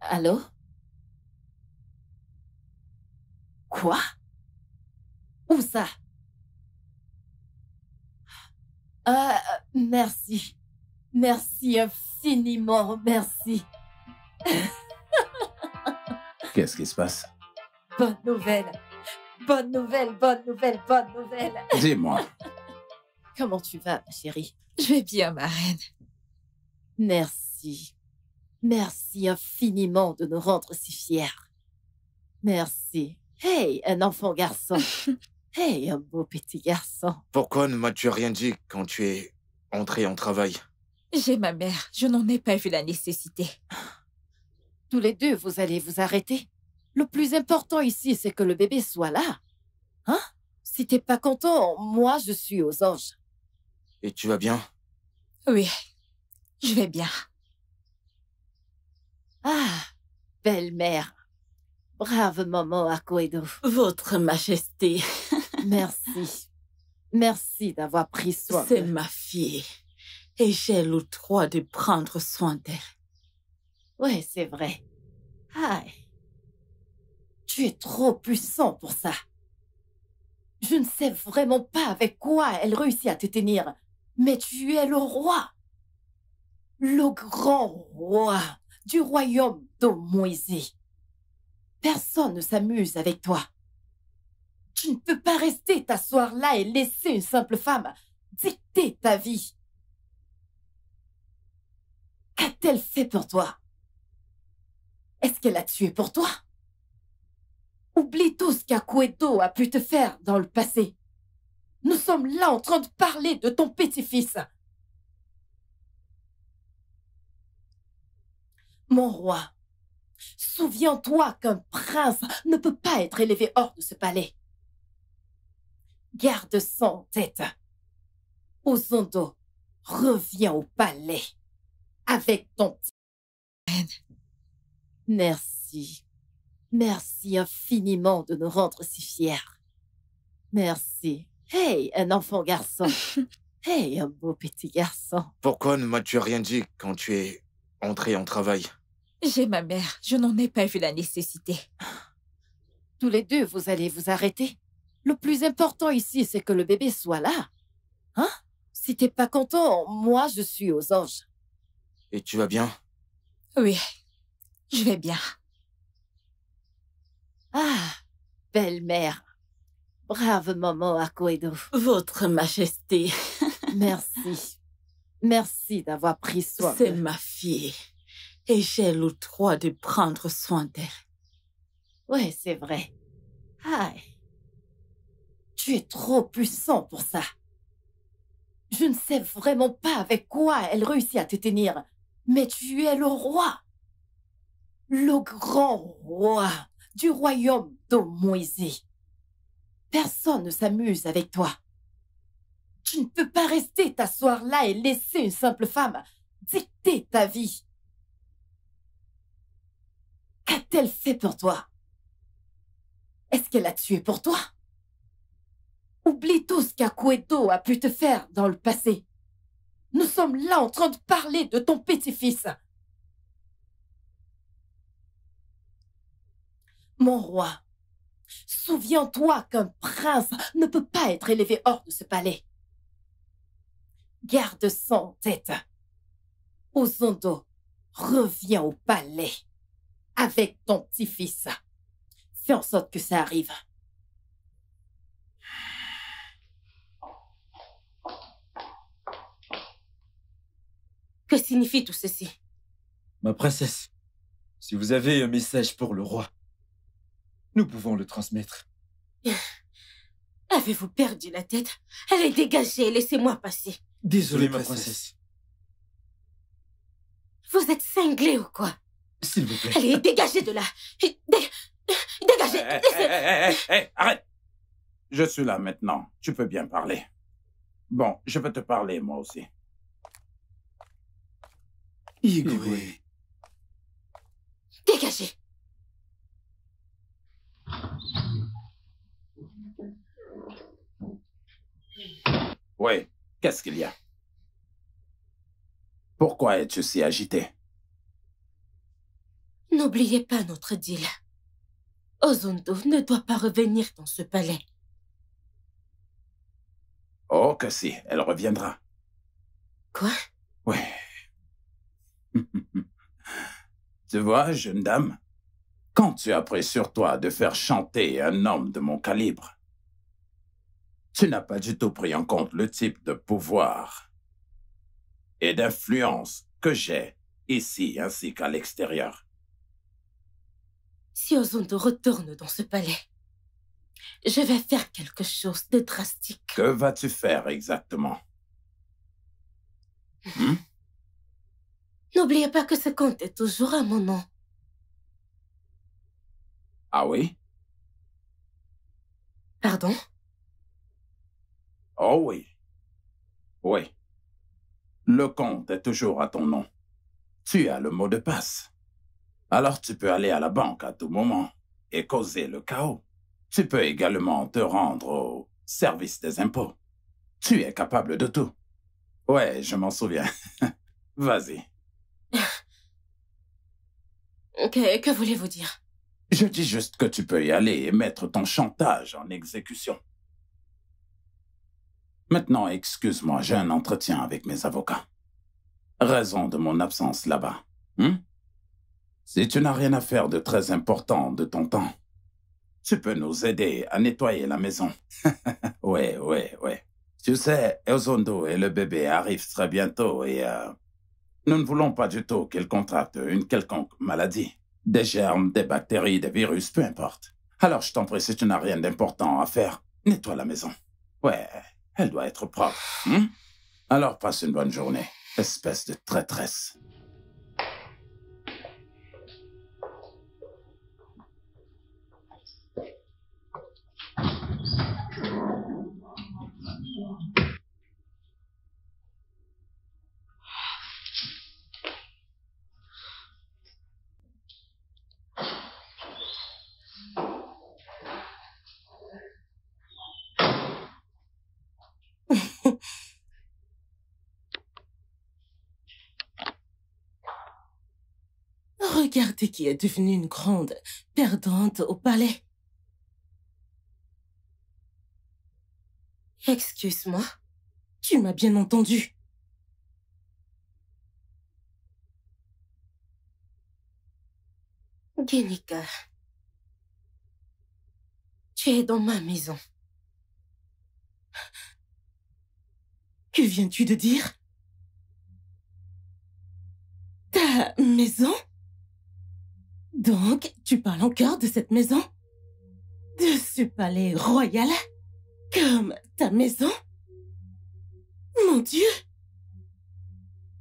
Allô? Quoi? Où ça? Ah, merci. Merci infiniment, merci. Qu'est-ce qui se passe? Bonne nouvelle. Bonne nouvelle, bonne nouvelle, bonne nouvelle. Dis-moi. Comment tu vas, ma chérie? Je vais bien, ma reine. Merci. Merci infiniment de nous rendre si fiers. Merci. Hey, un enfant garçon. Hey, un beau petit garçon. Pourquoi ne m'as-tu rien dit quand tu es entré en travail? J'ai ma mère. Je n'en ai pas vu la nécessité. Tous les deux, vous allez vous arrêter. Le plus important ici, c'est que le bébé soit là. Hein? Si t'es pas content, moi je suis aux anges. Et tu vas bien? Oui, je vais bien. Ah, belle-mère. Brave maman Akoedo. Votre Majesté, Merci. Merci d'avoir pris soin. c'est ma fille. Et j'ai le droit de prendre soin d'elle. Ouais, c'est vrai. Aïe. Tu es trop puissant pour ça. Je ne sais vraiment pas avec quoi elle réussit à te tenir, mais tu es le roi. Le grand roi du royaume de Moïse. Personne ne s'amuse avec toi. Tu ne peux pas rester t'asseoir là et laisser une simple femme dicter ta vie. Qu'a-t-elle fait pour toi? Est-ce qu'elle a tué pour toi? Oublie tout ce qu'Akueto a pu te faire dans le passé. Nous sommes là en train de parler de ton petit-fils. Mon roi, souviens-toi qu'un prince ne peut pas être élevé hors de ce palais. Garde ça en tête. Ozondo, reviens au palais avec ton petit. Merci. Merci infiniment de nous rendre si fiers. Merci. Hey, un enfant garçon. Hey, un beau petit garçon. Pourquoi ne m'as-tu rien dit quand tu es entré en travail? J'ai ma mère, je n'en ai pas vu la nécessité. Tous les deux, vous allez vous arrêter. Le plus important ici, c'est que le bébé soit là. Hein? Si t'es pas content, moi, je suis aux anges. Et tu vas bien? Oui, je vais bien. Ah, belle-mère. Brave maman Akoedo. Votre Majesté, Merci. Merci d'avoir pris soin. c'est ma fille. Et j'ai le droit de prendre soin d'elle. Ouais, c'est vrai. Aïe. Tu es trop puissant pour ça. Je ne sais vraiment pas avec quoi elle réussit à te tenir, mais tu es le roi. Le grand roi du royaume de. Personne ne s'amuse avec toi. Tu ne peux pas rester t'asseoir là et laisser une simple femme dicter ta vie. Qu'a-t-elle fait pour toi? Est-ce qu'elle a tué pour toi? Oublie tout ce qu'Akueto a pu te faire dans le passé. Nous sommes là en train de parler de ton petit-fils. Mon roi, souviens-toi qu'un prince ne peut pas être élevé hors de ce palais. Garde ça tête. Ozondo, reviens au palais avec ton petit-fils. Fais en sorte que ça arrive. Que signifie tout ceci? Ma princesse, si vous avez un message pour le roi, nous pouvons le transmettre. Avez-vous perdu la tête? Allez, dégagez, laissez-moi passer. Désolé, ma princesse. Vous êtes cinglé ou quoi? S'il vous plaît. Allez, dégagez de là. Dé- Dégagez. Hé, hé, laissez- hé, hé, hé, arrête Je suis là maintenant. Tu peux bien parler. Bon, je vais te parler moi aussi. Igwe. Dégagez. Oui, qu'est-ce qu'il y a? Pourquoi es-tu si agité? N'oubliez pas notre deal. Ozondo ne doit pas revenir dans ce palais. Oh que si, elle reviendra. Quoi? Oui. tu vois, jeune dame, quand tu as pris sur toi de faire chanter un homme de mon calibre, tu n'as pas du tout pris en compte le type de pouvoir et d'influence que j'ai ici ainsi qu'à l'extérieur. Si Ozondo retourne dans ce palais, je vais faire quelque chose de drastique. Que vas-tu faire exactement? Hmm? N'oubliez pas que ce compte est toujours à mon nom. Ah oui? Pardon? Oh oui. Oui. Le compte est toujours à ton nom. Tu as le mot de passe. Alors tu peux aller à la banque à tout moment et causer le chaos. Tu peux également te rendre au service des impôts. Tu es capable de tout. Ouais, je m'en souviens. Vas-y. Que, que voulez-vous dire? Je dis juste que tu peux y aller et mettre ton chantage en exécution. Maintenant, excuse-moi, j'ai un entretien avec mes avocats. Raison de mon absence là-bas. Hmm? Si tu n'as rien à faire de très important de ton temps, tu peux nous aider à nettoyer la maison. ouais, ouais, ouais. Tu sais, Ozondo et le bébé arrivent très bientôt et euh, nous ne voulons pas du tout qu'il contracte une quelconque maladie. Des germes, des bactéries, des virus, peu importe. Alors je t'en prie, si tu n'as rien d'important à faire, nettoie la maison. Ouais, elle doit être propre. hmm? Alors passe une bonne journée, espèce de traîtresse. Qui est devenue une grande perdante au palais. Excuse-moi, tu m'as bien entendu. Genika, tu es dans ma maison. Que viens-tu de dire? Ta maison? Donc, tu parles encore de cette maison? De ce palais royal? Comme ta maison? Mon Dieu!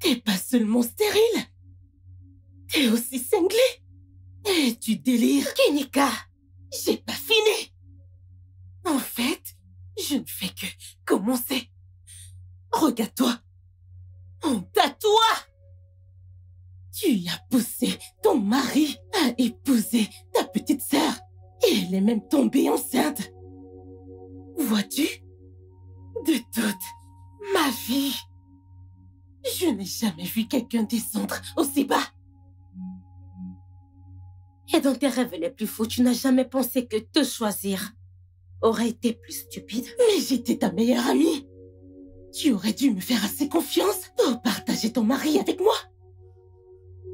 T'es pas seulement stérile! T'es aussi cinglé Et tu délires Kenika J'ai pas fini! En fait, je ne fais que commencer. Regarde-toi. À toi Tu as poussé ton mari à épouser ta petite sœur. Et elle est même tombée enceinte. Vois-tu? De toute ma vie, je n'ai jamais vu quelqu'un descendre aussi bas. Et dans tes rêves les plus fous, tu n'as jamais pensé que te choisir aurait été plus stupide. Mais j'étais ta meilleure amie. Tu aurais dû me faire assez confiance pour partager ton mari avec moi.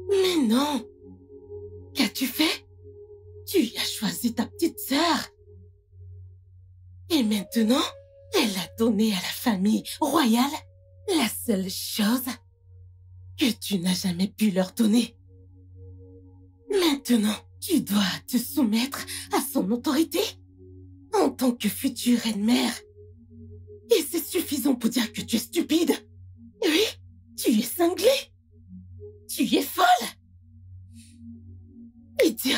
Mais non. Qu'as-tu fait? Tu as choisi ta petite sœur. Et maintenant, elle a donné à la famille royale la seule chose que tu n'as jamais pu leur donner. Maintenant, tu dois te soumettre à son autorité en tant que future reine-mère. Et c'est suffisant pour dire que tu es stupide. Oui, tu es cinglée. Tu es folle. Idiote.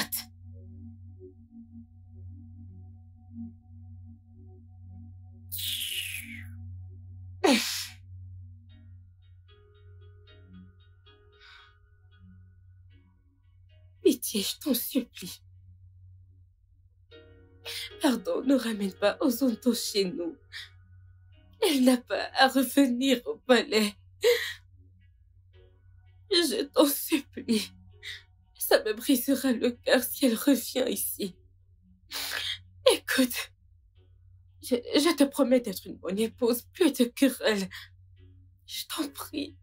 Pitié, je t'en supplie. Pardon, ne ramène pas Ozonto chez nous. Elle n'a pas à revenir au palais. Je t'en supplie. Ça me brisera le cœur si elle revient ici. Écoute, je, te promets d'être une bonne épouse, plus de querelle. Je t'en prie.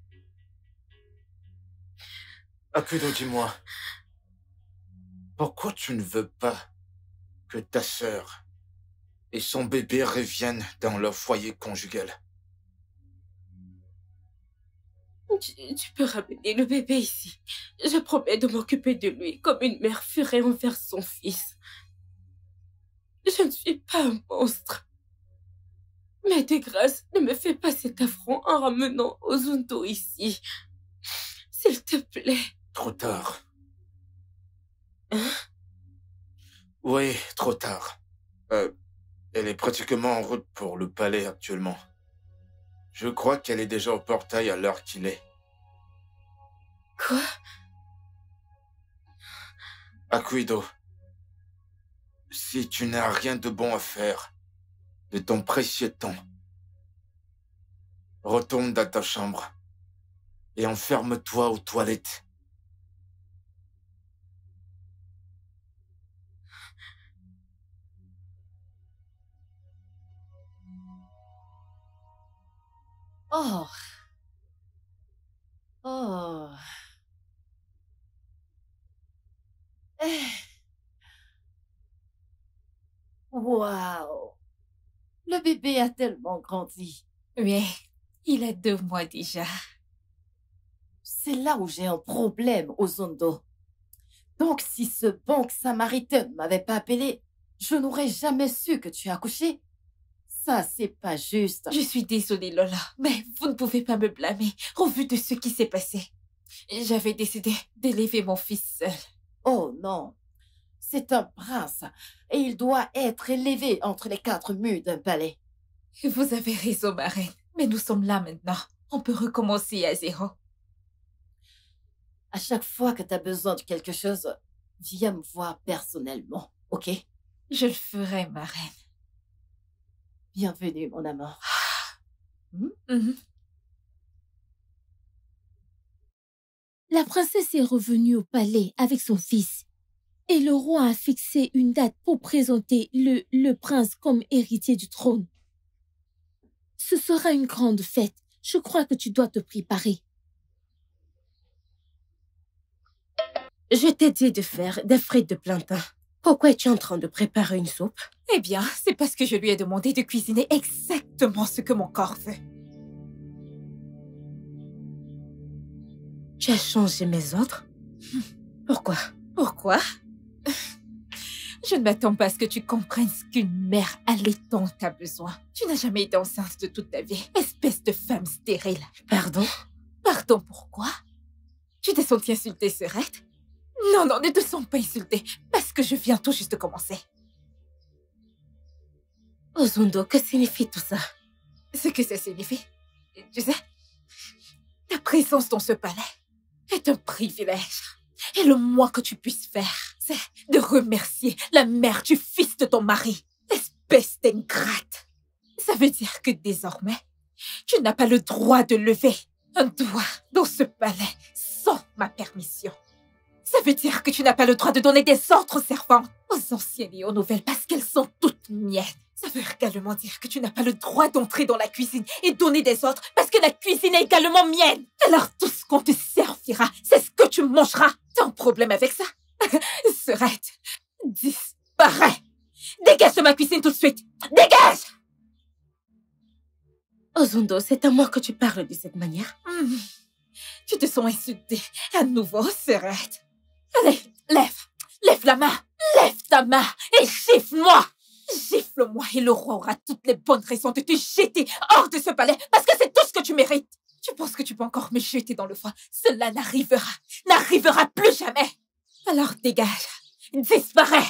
Akudo, dis-moi. Pourquoi tu ne veux pas que ta sœur et son bébé reviennent dans leur foyer conjugal? Tu, tu peux ramener le bébé ici. Je promets de m'occuper de lui comme une mère ferait envers son fils. Je ne suis pas un monstre. Mais de grâce, ne me fais pas cet affront en ramenant Ozundo ici. S'il te plaît. Trop tard. Hein? Oui, trop tard. Euh, elle est pratiquement en route pour le palais actuellement. Je crois qu'elle est déjà au portail à l'heure qu'il est. Quoi? Akuido, si tu n'as rien de bon à faire de ton précieux temps, retourne dans ta chambre et enferme-toi aux toilettes. Oh. Oh. Eh. Waouh. Le bébé a tellement grandi. Oui, il a deux mois déjà. C'est là où j'ai un problème, Ozondo. Donc, si ce banque samaritain ne m'avait pas appelé, je n'aurais jamais su que tu as accouché. Ça, c'est pas juste. Je suis désolée, Lola, mais vous ne pouvez pas me blâmer au vu de ce qui s'est passé. J'avais décidé d'élever mon fils seul. Oh non. C'est un prince et il doit être élevé entre les quatre murs d'un palais. Vous avez raison, ma reine, mais nous sommes là maintenant. On peut recommencer à zéro. À chaque fois que tu as besoin de quelque chose, viens me voir personnellement, ok? Je le ferai, ma reine. Bienvenue, mon amour. Mhm. La princesse est revenue au palais avec son fils. Et le roi a fixé une date pour présenter le, le prince comme héritier du trône. Ce sera une grande fête. Je crois que tu dois te préparer. Je t'ai dit de faire des frites de plantain. Pourquoi es-tu en train de préparer une soupe? Eh bien, c'est parce que je lui ai demandé de cuisiner exactement ce que mon corps veut. Tu as changé mes ordres? Pourquoi? Pourquoi? Je ne m'attends pas à ce que tu comprennes ce qu'une mère allaitante a besoin. Tu n'as jamais été enceinte de toute ta vie, espèce de femme stérile. Pardon? Pardon, pourquoi? Tu t'es sentie insultée, Serette? Non, non, ne te sens pas insultée, parce que je viens tout juste de commencer. Ozondo, que signifie tout ça? Ce que ça signifie, tu sais, ta présence dans ce palais est un privilège. Et le moins que tu puisses faire, c'est de remercier la mère du fils de ton mari. Espèce d'ingrate. Ça veut dire que désormais, tu n'as pas le droit de lever un doigt dans ce palais sans ma permission. Ça veut dire que tu n'as pas le droit de donner des ordres aux servantes, aux anciennes et aux nouvelles, parce qu'elles sont toutes miennes. Ça veut également dire que tu n'as pas le droit d'entrer dans la cuisine et donner des ordres, parce que la cuisine est également mienne. Alors tout ce qu'on te servira, c'est ce que tu mangeras. T'as un problème avec ça Serette, disparais Dégage de ma cuisine tout de suite Dégage Ozondo, c'est à moi que tu parles de cette manière Hmm. Tu te sens insultée à nouveau, Serette. Allez, lève, lève la main, lève ta main et gifle-moi. Gifle-moi et le roi aura toutes les bonnes raisons de te jeter hors de ce palais parce que c'est tout ce que tu mérites. Tu penses que tu peux encore me jeter dans le froid? Cela n'arrivera, n'arrivera plus jamais. Alors dégage, disparais.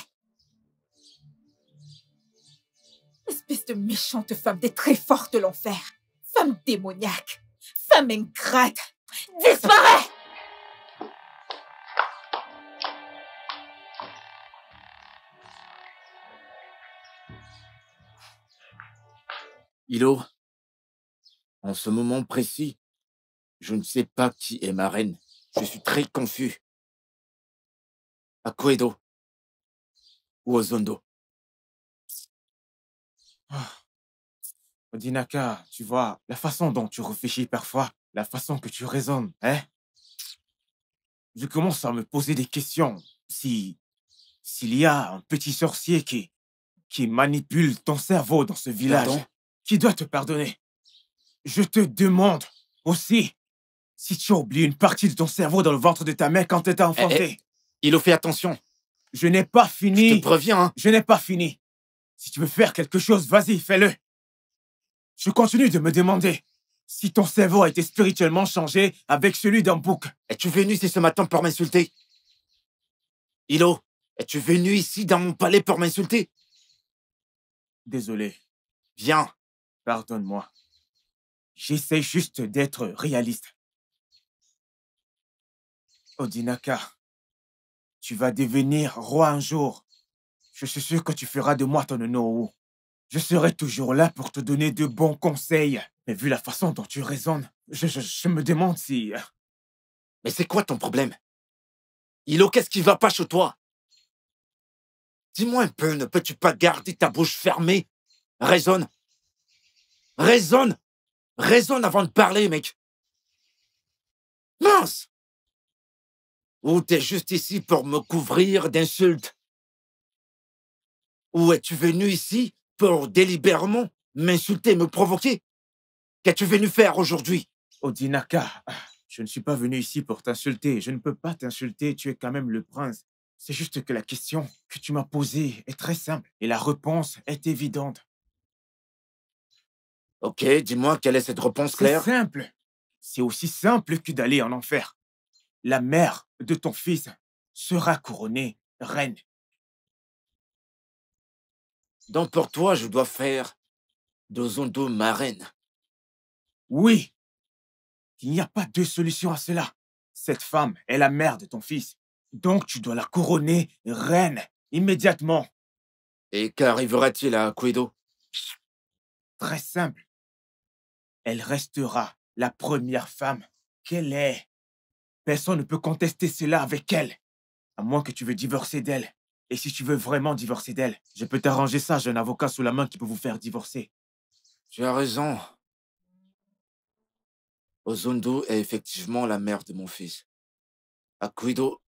Espèce de méchante femme des très forts de l'enfer. Femme démoniaque. Femme ingrate. Disparais Hilo, en ce moment précis, je ne sais pas qui est ma reine. Je suis très confus. Akuedo ou Ozondo. Odinaka, tu vois, la façon dont tu réfléchis parfois, la façon que tu raisonnes, hein? Je commence à me poser des questions. Si, s'il y a un petit sorcier qui, qui manipule ton cerveau dans ce village, Pardon? Qui doit te pardonner. Je te demande aussi si tu as oublié une partie de ton cerveau dans le ventre de ta mère quand elle t'a enfanté. Hilo, fais attention. Je n'ai pas Je fini. te préviens, hein. Je n'ai pas fini. Si tu veux faire quelque chose, vas-y, fais-le. Je continue de me demander si ton cerveau a été spirituellement changé avec celui d'un bouc. Es-tu venu ici ce matin pour m'insulter? Hilo, es-tu venu ici dans mon palais pour m'insulter? Désolé, Viens, pardonne-moi. J'essaie juste d'être réaliste. Odinaka, tu vas devenir roi un jour. Je suis sûr que tu feras de moi ton Nonou. Je serai toujours là pour te donner de bons conseils. Mais vu la façon dont tu raisonnes, je, je, je me demande si... euh, Mais c'est quoi ton problème? Ilo, qu'est-ce qui va pas chez toi? Dis-moi un peu, ne peux-tu pas garder ta bouche fermée? Raisonne. Raisonne. Raisonne avant de parler, mec. Mince Ou t'es juste ici pour me couvrir d'insultes Ou es-tu venu ici pour délibérément m'insulter, me provoquer? Qu'es-tu venu faire aujourd'hui? Odinaka, je ne suis pas venu ici pour t'insulter. Je ne peux pas t'insulter, tu es quand même le prince. C'est juste que la question que tu m'as posée est très simple et la réponse est évidente. Ok, dis-moi quelle est cette réponse C'est claire? simple. C'est aussi simple que d'aller en enfer. La mère de ton fils sera couronnée reine. Donc pour toi, je dois faire d'Ozondo ma reine. Oui. Il n'y a pas deux solutions à cela. Cette femme est la mère de ton fils. Donc tu dois la couronner reine immédiatement. Et qu'arrivera-t-il à Akuedo Très simple. Elle restera la première femme qu'elle est. Personne ne peut contester cela avec elle, à moins que tu veux divorcer d'elle. Et si tu veux vraiment divorcer d'elle, je peux t'arranger ça, j'ai un avocat sous la main qui peut vous faire divorcer. Tu as raison. Ozondo est effectivement la mère de mon fils. Akuido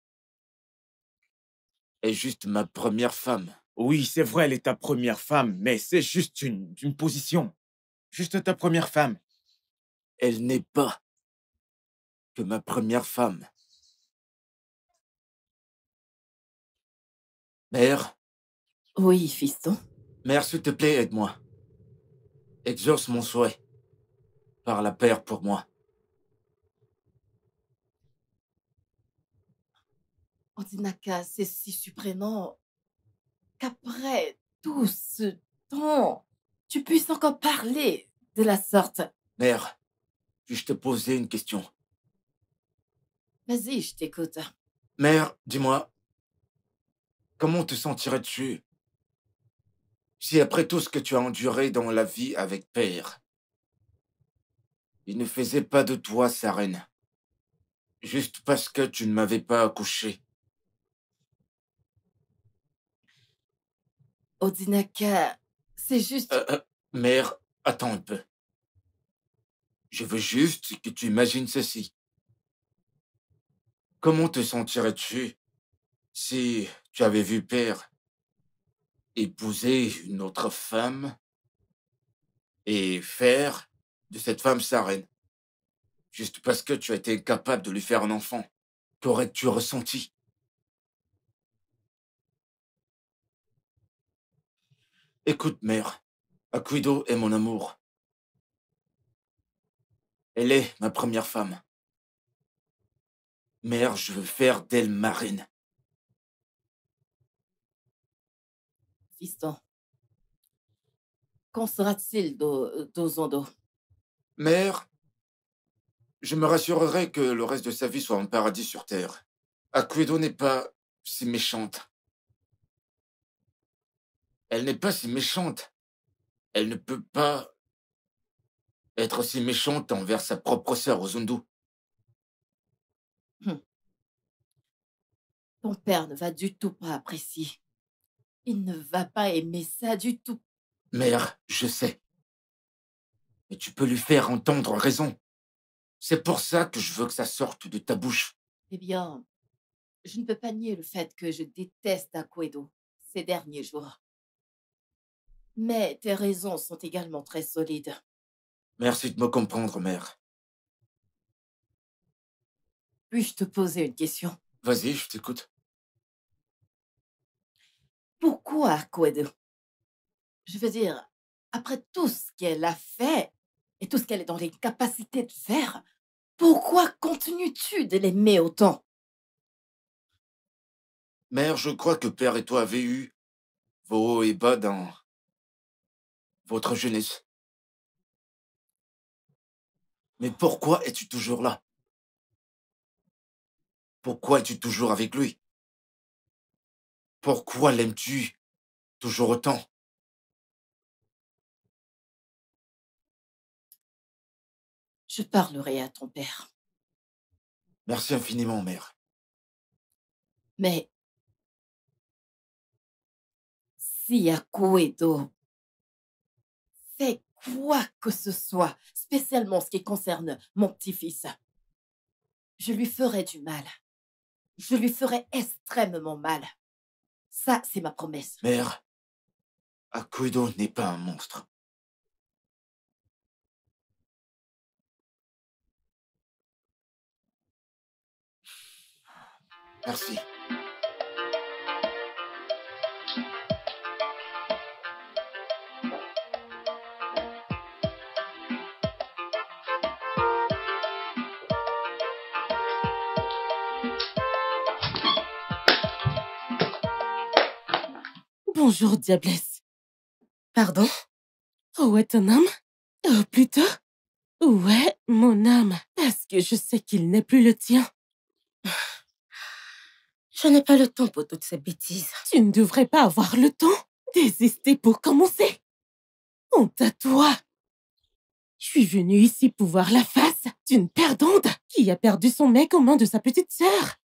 est juste ma première femme. Oui, c'est vrai, elle est ta première femme, mais c'est juste une, une position. Juste ta première femme. Elle n'est pas que ma première femme. Mère, Oui, fiston. mère, s'il te plaît, aide-moi. Exauce mon souhait. Par la paire pour moi. Ordinaka, c'est si surprenant qu'après tout ce temps, tu puisses encore parler de la sorte. Mère, puis-je te poser une question Vas-y, je t'écoute. Mère, dis-moi, comment te sentirais-tu si après tout ce que tu as enduré dans la vie avec Père, il ne faisait pas de toi sa reine, juste parce que tu ne m'avais pas accouché? Ordinaka, c'est juste... Euh, euh, Mère, attends un peu. Je veux juste que tu imagines ceci. Comment te sentirais-tu si tu avais vu Père épouser une autre femme et faire de cette femme sa reine? Juste parce que tu as été incapable de lui faire un enfant. Qu'aurais-tu ressenti? Écoute, mère, Akuido est mon amour. Elle est ma première femme. Mère, je veux faire d'elle ma reine. Fiston, qu'en sera-t-il d'O- d'Ozondo? Mère, je me rassurerai que le reste de sa vie soit en paradis sur Terre. Akuido n'est pas si méchante. Elle n'est pas si méchante. Elle ne peut pas être si méchante envers sa propre sœur Ozundu. Ton père ne va du tout pas apprécier. Il ne va pas aimer ça du tout. Mère, je sais. Mais tu peux lui faire entendre raison. C'est pour ça que je veux que ça sorte de ta bouche. Eh bien, je ne peux pas nier le fait que je déteste Aquedo ces derniers jours. Mais tes raisons sont également très solides. Merci de me comprendre, mère. Puis-je te poser une question? Vas-y, je t'écoute. Pourquoi Aquedo Je veux dire, après tout ce qu'elle a fait et tout ce qu'elle est dans les capacités de faire, pourquoi continues-tu de l'aimer autant? Mère, je crois que père et toi avez eu vos hauts et bas dans votre jeunesse. Mais pourquoi es-tu toujours là? Pourquoi es-tu toujours avec lui? Pourquoi l'aimes-tu toujours autant? Je parlerai à ton père. Merci infiniment, mère. Mais si Akuedo fait quoi que ce soit, spécialement ce qui concerne mon petit-fils, je lui ferai du mal. Je lui ferai extrêmement mal. Ça, c'est ma promesse. Mère, Akuido n'est pas un monstre? Merci. Bonjour, diablesse. Pardon? Où est ton âme Oh, plutôt? Où est mon âme Parce que je sais qu'il n'est plus le tien. Je n'ai pas le temps pour toutes ces bêtises. Tu ne devrais pas avoir le temps. Désister pour commencer. Honte à toi. Je suis venue ici pour voir la face d'une perdante qui a perdu son mec aux mains de sa petite sœur.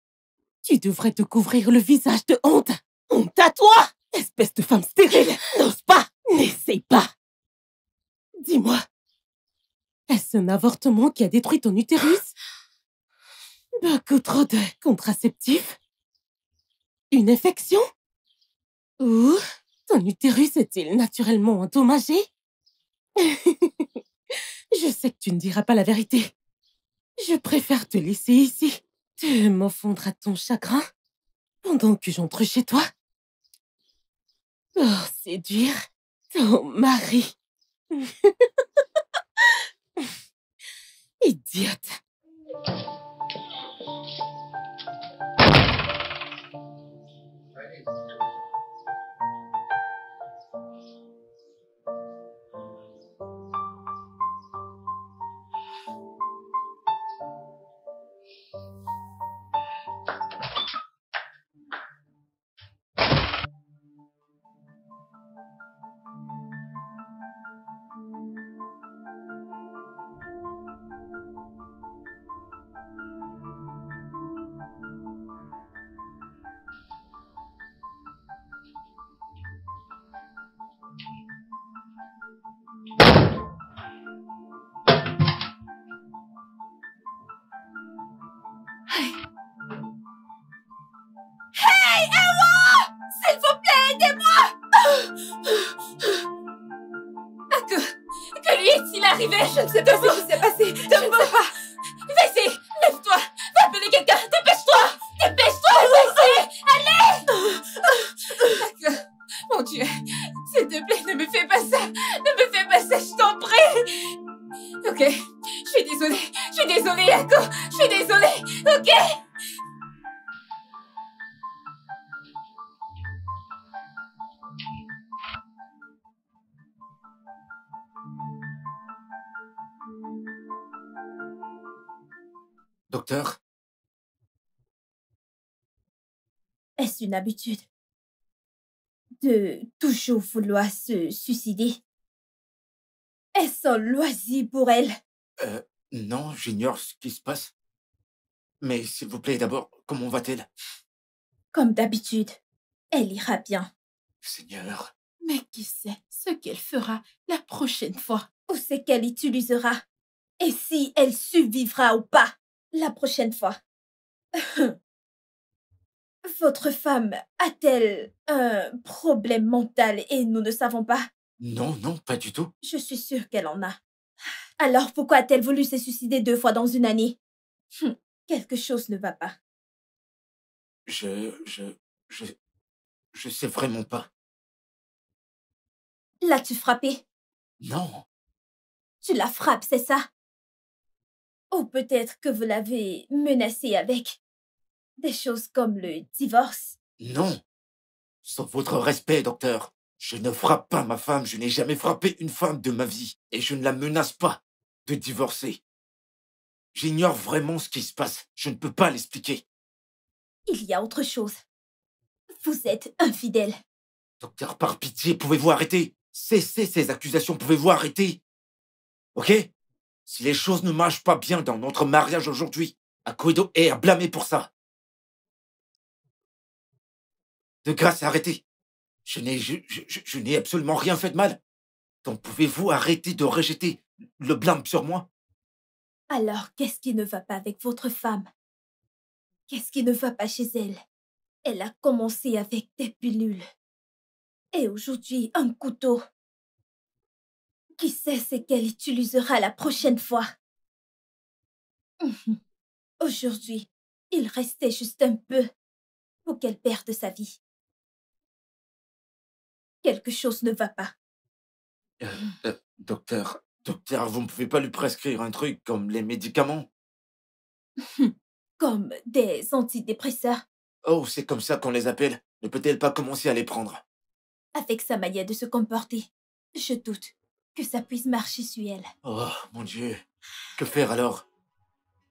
Tu devrais te couvrir le visage de honte. Honte à toi Espèce de femme stérile. N'ose pas. N'essaye pas. Dis-moi, est-ce un avortement qui a détruit ton utérus? Beaucoup trop de contraceptifs. Une infection? Ou ton utérus est-il naturellement endommagé? Je sais que tu ne diras pas la vérité. Je préfère te laisser ici, te m'offondre à ton chagrin, pendant que j'entre chez toi. Oh, séduire ton mari. Idiote. Une habitude de toujours vouloir se suicider. Est-ce un loisir pour elle? Euh, non, j'ignore ce qui se passe. Mais s'il vous plaît, d'abord, comment va-t-elle? Comme d'habitude, elle ira bien. Seigneur, Mais qui sait ce qu'elle fera la prochaine fois? Ou c'est qu'elle utilisera? Et si elle survivra ou pas la prochaine fois? Votre femme a-t-elle un problème mental et nous ne savons pas? Non, non, pas du tout. Je suis sûre qu'elle en a. Alors pourquoi a-t-elle voulu se suicider deux fois dans une année? Hum, Quelque chose ne va pas. Je, je, je, je sais vraiment pas. L'as-tu frappé Non, Tu la frappes, c'est ça? Ou peut-être que vous l'avez menacée avec des choses comme le divorce. non. Sauf votre respect, docteur. Je ne frappe pas ma femme, je n'ai jamais frappé une femme de ma vie. Et je ne la menace pas de divorcer. J'ignore vraiment ce qui se passe. Je ne peux pas l'expliquer. Il y a autre chose. Vous êtes infidèle. Docteur, par pitié, pouvez-vous arrêter? Cessez ces accusations, pouvez-vous arrêter? Ok? Si les choses ne marchent pas bien dans notre mariage aujourd'hui, Akuedo est à blâmer pour ça. De grâce, arrêtez. Je n'ai, absolument rien fait de mal. Donc pouvez-vous arrêter de rejeter le blâme sur moi? Alors, qu'est-ce qui ne va pas avec votre femme? Qu'est-ce qui ne va pas chez elle? Elle a commencé avec des pilules. Et aujourd'hui, un couteau. Qui sait ce qu'elle utilisera la prochaine fois? Aujourd'hui, il restait juste un peu pour qu'elle perde sa vie. Quelque chose ne va pas. Euh, euh, docteur, docteur, vous ne pouvez pas lui prescrire un truc comme les médicaments? Comme des antidépresseurs. Oh, c'est comme ça qu'on les appelle. Ne peut-elle pas commencer à les prendre? Avec sa manière de se comporter, je doute que ça puisse marcher sur elle. Oh, mon Dieu. Que faire alors?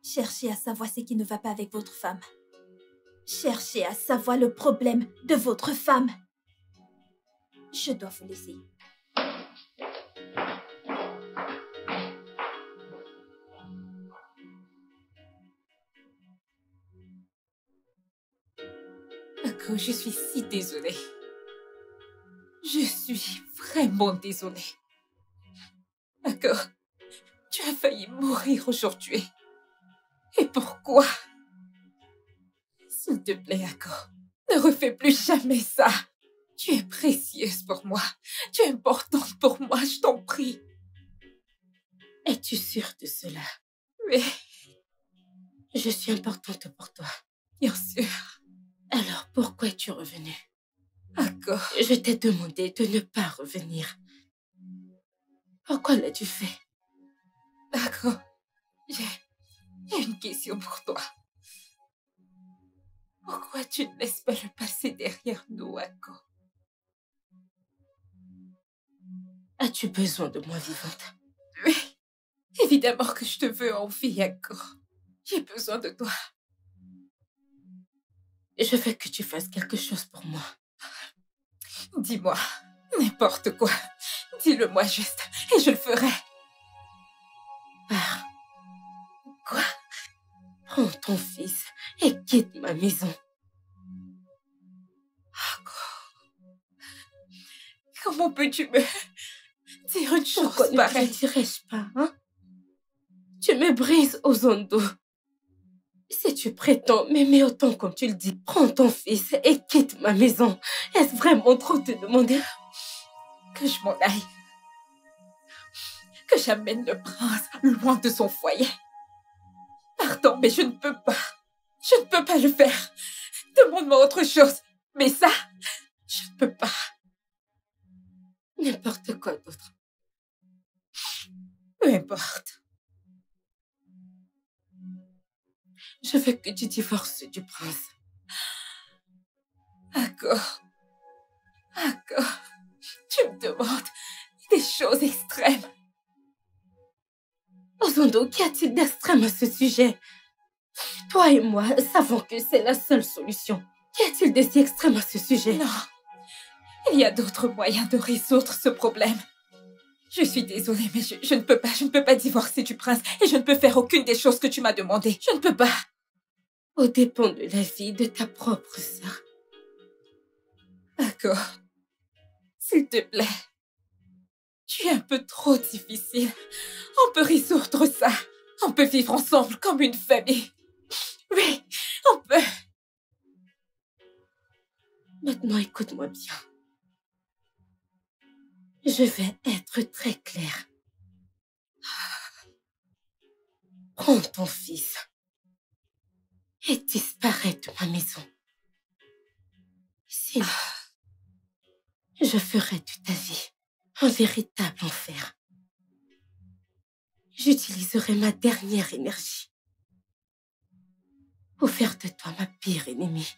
Cherchez à savoir ce qui ne va pas avec votre femme. Cherchez à savoir le problème de votre femme. Je dois vous laisser. D'accord, je suis si désolée. Je suis vraiment désolée. D'accord, tu as failli mourir aujourd'hui. Et pourquoi? S'il te plaît, Akko, ne refais plus jamais ça. Tu es précieuse pour moi. Tu es importante pour moi, je t'en prie. Es-tu sûre de cela? Oui. Je suis importante pour toi. Bien sûr. Alors pourquoi es-tu revenue? Akko. Je t'ai demandé de ne pas revenir. Pourquoi l'as-tu fait? Akko, j'ai une question pour toi. Pourquoi tu ne laisses pas le passé derrière nous, Akko As-tu besoin de moi vivante? Oui, évidemment que je te veux en vie, Akko. J'ai besoin de toi. Je veux que tu fasses quelque chose pour moi. Dis-moi, n'importe quoi. Dis-le-moi juste, et je le ferai. Quoi? Prends ton fils et quitte ma maison. Comment peux-tu me une chose Pourquoi ne pareille dirais-je pas, hein? Tu me brises aux ondes. Si tu prétends m'aimer autant comme tu le dis, prends ton fils et quitte ma maison. Est-ce vraiment trop te demander Que je m'en aille? Que j'amène le prince loin de son foyer? Pardon, mais je ne peux pas. Je ne peux pas le faire. Demande-moi autre chose. Mais ça, je ne peux pas. N'importe quoi d'autre. Peu importe. Je veux que tu divorces du prince. D'accord. D'accord. Tu me demandes des choses extrêmes. Ozondo, qu'y a-t-il d'extrême à ce sujet? Toi et moi savons que c'est la seule solution. Qu'y a-t-il de si extrême à ce sujet? Non. Il y a d'autres moyens de résoudre ce problème. Je suis désolée, mais je, ne peux pas, je ne peux pas divorcer du prince et je ne peux faire aucune des choses que tu m'as demandé. Je ne peux pas. Au dépend de la vie de ta propre sœur. D'accord. S'il te plaît. Tu es un peu trop difficile. On peut résoudre ça. On peut vivre ensemble comme une famille. Oui, on peut. Maintenant, écoute-moi bien. Je vais être très claire. Prends ton fils et disparais de ma maison. Sinon, je ferai de ta vie un véritable enfer. J'utiliserai ma dernière énergie pour faire de toi ma pire ennemie.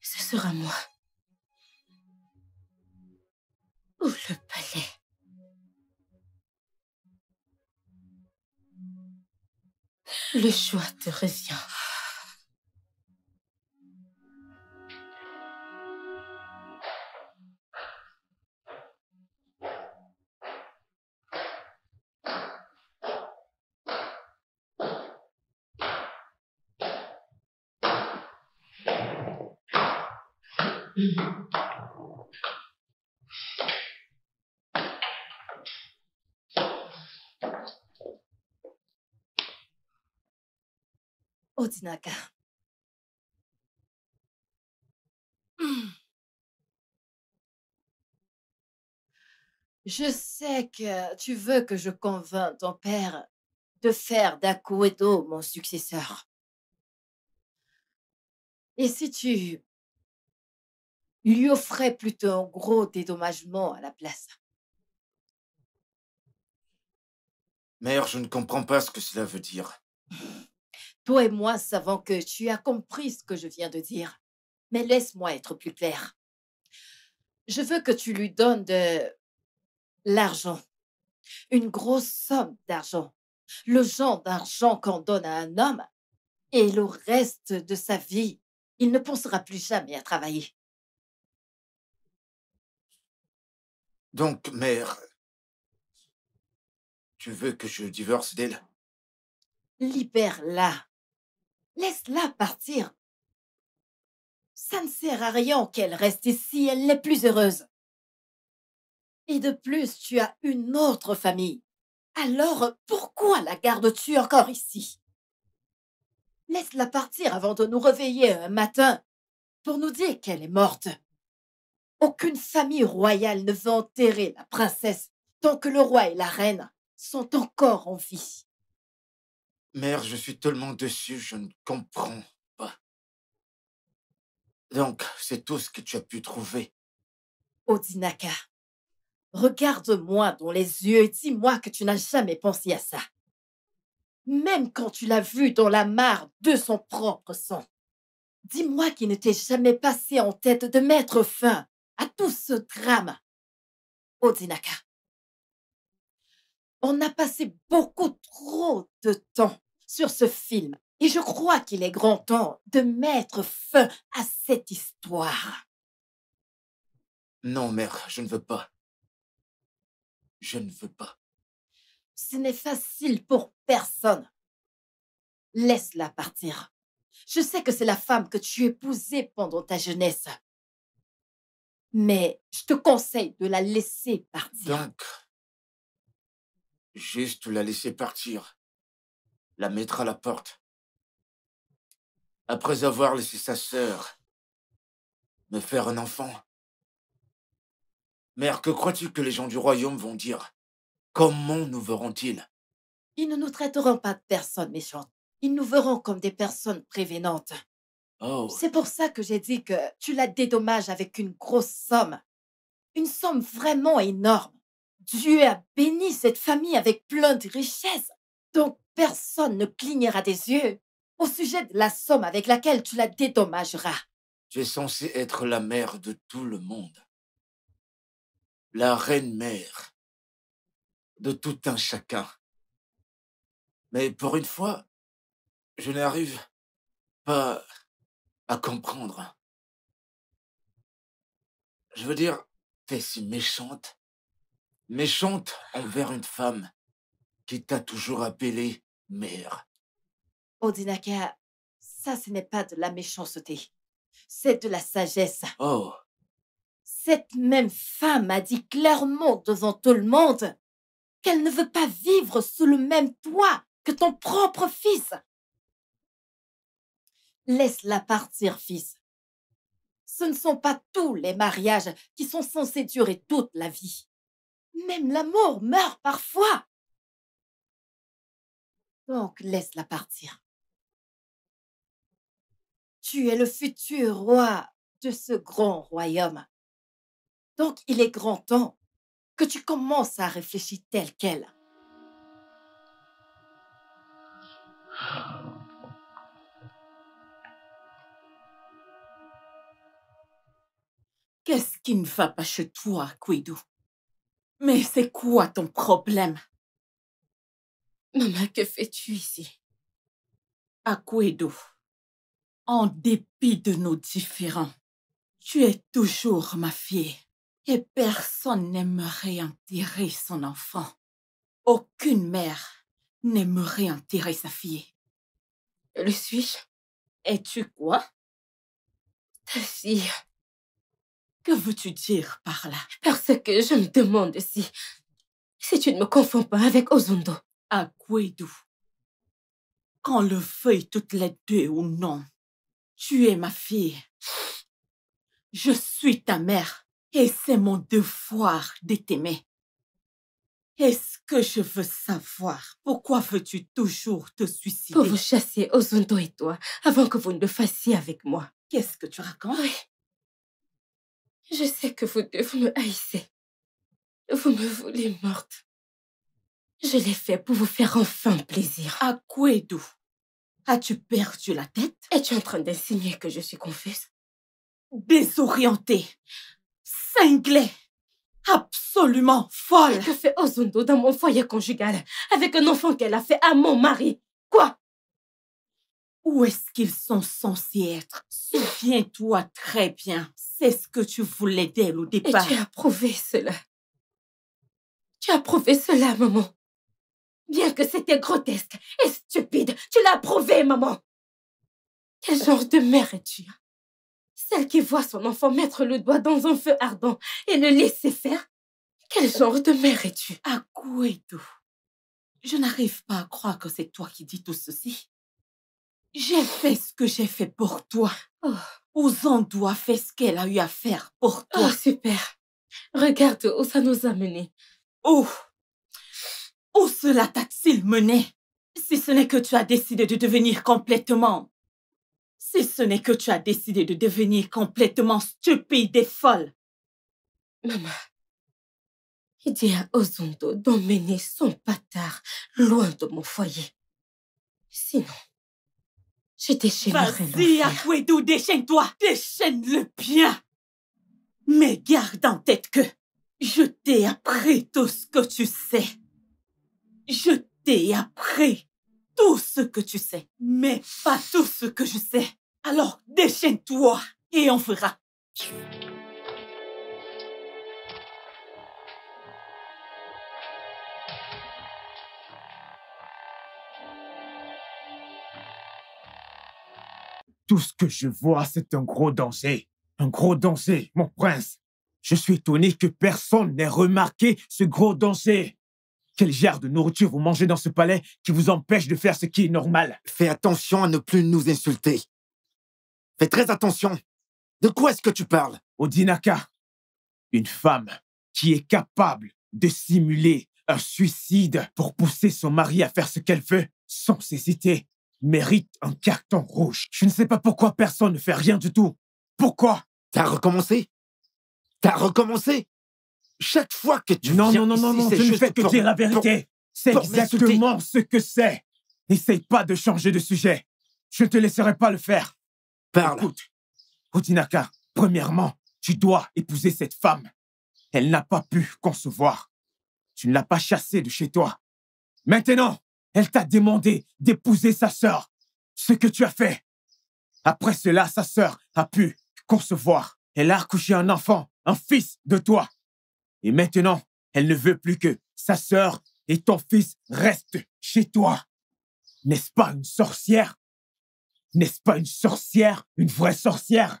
Ce sera moi. ou le palais. Le choix te revient. Hmm. Je sais que tu veux que je convainc ton père de faire d'Akuedo mon successeur. Et si tu lui offrais plutôt un gros dédommagement à la place? Mère, je ne comprends pas ce que cela veut dire. Toi et moi savons que tu as compris ce que je viens de dire. Mais laisse-moi être plus clair. Je veux que tu lui donnes de l'argent. Une grosse somme d'argent. Le genre d'argent qu'on donne à un homme. Et le reste de sa vie, il ne pensera plus jamais à travailler. Donc, mère, tu veux que je divorce d'elle? Libère-la. Laisse-la partir. Ça ne sert à rien qu'elle reste ici, elle n'est plus heureuse. Et de plus, tu as une autre famille. Alors, pourquoi la gardes-tu encore ici? Laisse-la partir avant de nous réveiller un matin pour nous dire qu'elle est morte. Aucune famille royale ne veut enterrer la princesse tant que le roi et la reine sont encore en vie. Mère, je suis tellement déçu, je ne comprends pas. Donc, c'est tout ce que tu as pu trouver. Odinaka, regarde-moi dans les yeux et dis-moi que tu n'as jamais pensé à ça. Même quand tu l'as vu dans la mare de son propre sang. Dis-moi qu'il ne t'est jamais passé en tête de mettre fin à tout ce drame. Odinaka, on a passé beaucoup trop de temps sur ce film et je crois qu'il est grand temps de mettre fin à cette histoire. Non, mère, je ne veux pas. Je ne veux pas. Ce n'est facile pour personne. Laisse-la partir. Je sais que c'est la femme que tu épousais pendant ta jeunesse. Mais je te conseille de la laisser partir. Juste la laisser partir. La mettre à la porte. Après avoir laissé sa sœur me faire un enfant. Mère, que crois-tu que les gens du royaume vont dire? Comment nous verront-ils? Ils ne nous traiteront pas de personnes méchantes. Ils nous verront comme des personnes prévenantes. Oh, C'est pour ça que j'ai dit que tu la dédommages avec une grosse somme. Une somme vraiment énorme. Dieu a béni cette famille avec plein de richesses. Donc personne ne clignera des yeux au sujet de la somme avec laquelle tu la dédommageras. tu es censée être la mère de tout le monde. La reine-mère de tout un chacun. Mais pour une fois, je n'arrive pas à comprendre. Je veux dire, t'es si méchante. Méchante envers une femme qui t'a toujours appelée mère. Odinaka, ça ce n'est pas de la méchanceté. C'est de la sagesse. Oh, Cette même femme a dit clairement devant tout le monde qu'elle ne veut pas vivre sous le même toit que ton propre fils. Laisse-la partir, fils. Ce ne sont pas tous les mariages qui sont censés durer toute la vie. Même l'amour meurt parfois. Donc laisse-la partir. Tu es le futur roi de ce grand royaume. Donc il est grand temps que tu commences à réfléchir tel quel. Qu'est-ce qui ne va pas chez toi, Kuidou Mais c'est quoi ton problème? Maman, que fais-tu ici? Akwedo, en dépit de nos différends, tu es toujours ma fille et personne n'aimerait enterrer son enfant. Aucune mère n'aimerait enterrer sa fille. Le suis-je? Es-tu quoi? Ta fille. Que veux-tu dire par là? Parce que je me demande si... Si tu ne me confonds pas avec Ozundo. Akwedo, qu'on le veuille toutes les deux ou non, tu es ma fille. Je suis ta mère et c'est mon devoir de t'aimer. Est-ce que je veux savoir pourquoi veux-tu toujours te suicider? Pour vous chasser Ozundo et toi, avant que vous ne le fassiez avec moi. Qu'est-ce que tu racontes? Oui. Je sais que vous deux, vous me haïssez. Vous me voulez morte. Je l'ai fait pour vous faire enfin plaisir. Akwedo, as-tu perdu la tête? Es-tu en train d'insinuer que je suis confuse? Désorientée, cinglée, absolument folle. Que fait Ozundo dans mon foyer conjugal avec un enfant qu'elle a fait à mon mari? Quoi? Où est-ce qu'ils sont censés être? Souviens-toi très bien. C'est ce que tu voulais d'elle au Et départ. tu as prouvé cela. Tu as prouvé cela, maman. Bien que c'était grotesque et stupide, tu l'as prouvé, maman. Quel genre de mère es-tu hein? Celle qui voit son enfant mettre le doigt dans un feu ardent et le laisser faire? Quel genre de mère es-tu? Akwedo, je n'arrive pas à croire que c'est toi qui dis tout ceci. J'ai fait ce que j'ai fait pour toi. Oh. Ouzando a fait ce qu'elle a eu à faire pour toi. Oh, super. Regarde où ça nous a menés. Où Où cela t'a-t-il mené? Si ce n'est que tu as décidé de devenir complètement... Si ce n'est que tu as décidé de devenir complètement stupide et folle. Maman, dis à Ozundo d'emmener son patard loin de mon foyer. Sinon, je déchaînerai Vas-y. Akwedo, déchaîne-toi. Déchaîne-le bien. Mais garde en tête que je t'ai appris tout ce que tu sais. Je t'ai appris tout ce que tu sais, mais pas tout ce que je sais. Alors déchaîne-toi et on verra. Tout ce que je vois, c'est un gros danger. Un gros danger, mon prince. Je suis étonné que personne n'ait remarqué ce gros danger. Quel genre de nourriture vous mangez dans ce palais qui vous empêche de faire ce qui est normal? Fais attention à ne plus nous insulter. Fais très attention. De quoi est-ce que tu parles? Odinaka, une femme qui est capable de simuler un suicide pour pousser son mari à faire ce qu'elle veut sans hésiter, mérite un carton rouge. Je ne sais pas pourquoi personne ne fait rien du tout. Pourquoi? T'as recommencé? T'as recommencé? Chaque fois que tu Non, viens non, non, non, non, je ne fais que pour- dire la vérité. C'est exactement ce que c'est. N'essaye pas de changer de sujet. Je ne te laisserai pas le faire. Parle. Écoute, Odinaka, premièrement, tu dois épouser cette femme. Elle n'a pas pu concevoir. Tu ne l'as pas chassée de chez toi. Maintenant, elle t'a demandé d'épouser sa sœur. Ce que tu as fait. Après cela, sa sœur a pu concevoir. Elle a accouché un enfant, un fils de toi. Et maintenant, elle ne veut plus que sa sœur et ton fils restent chez toi. N'est-ce pas une sorcière? N'est-ce pas une sorcière? Une vraie sorcière?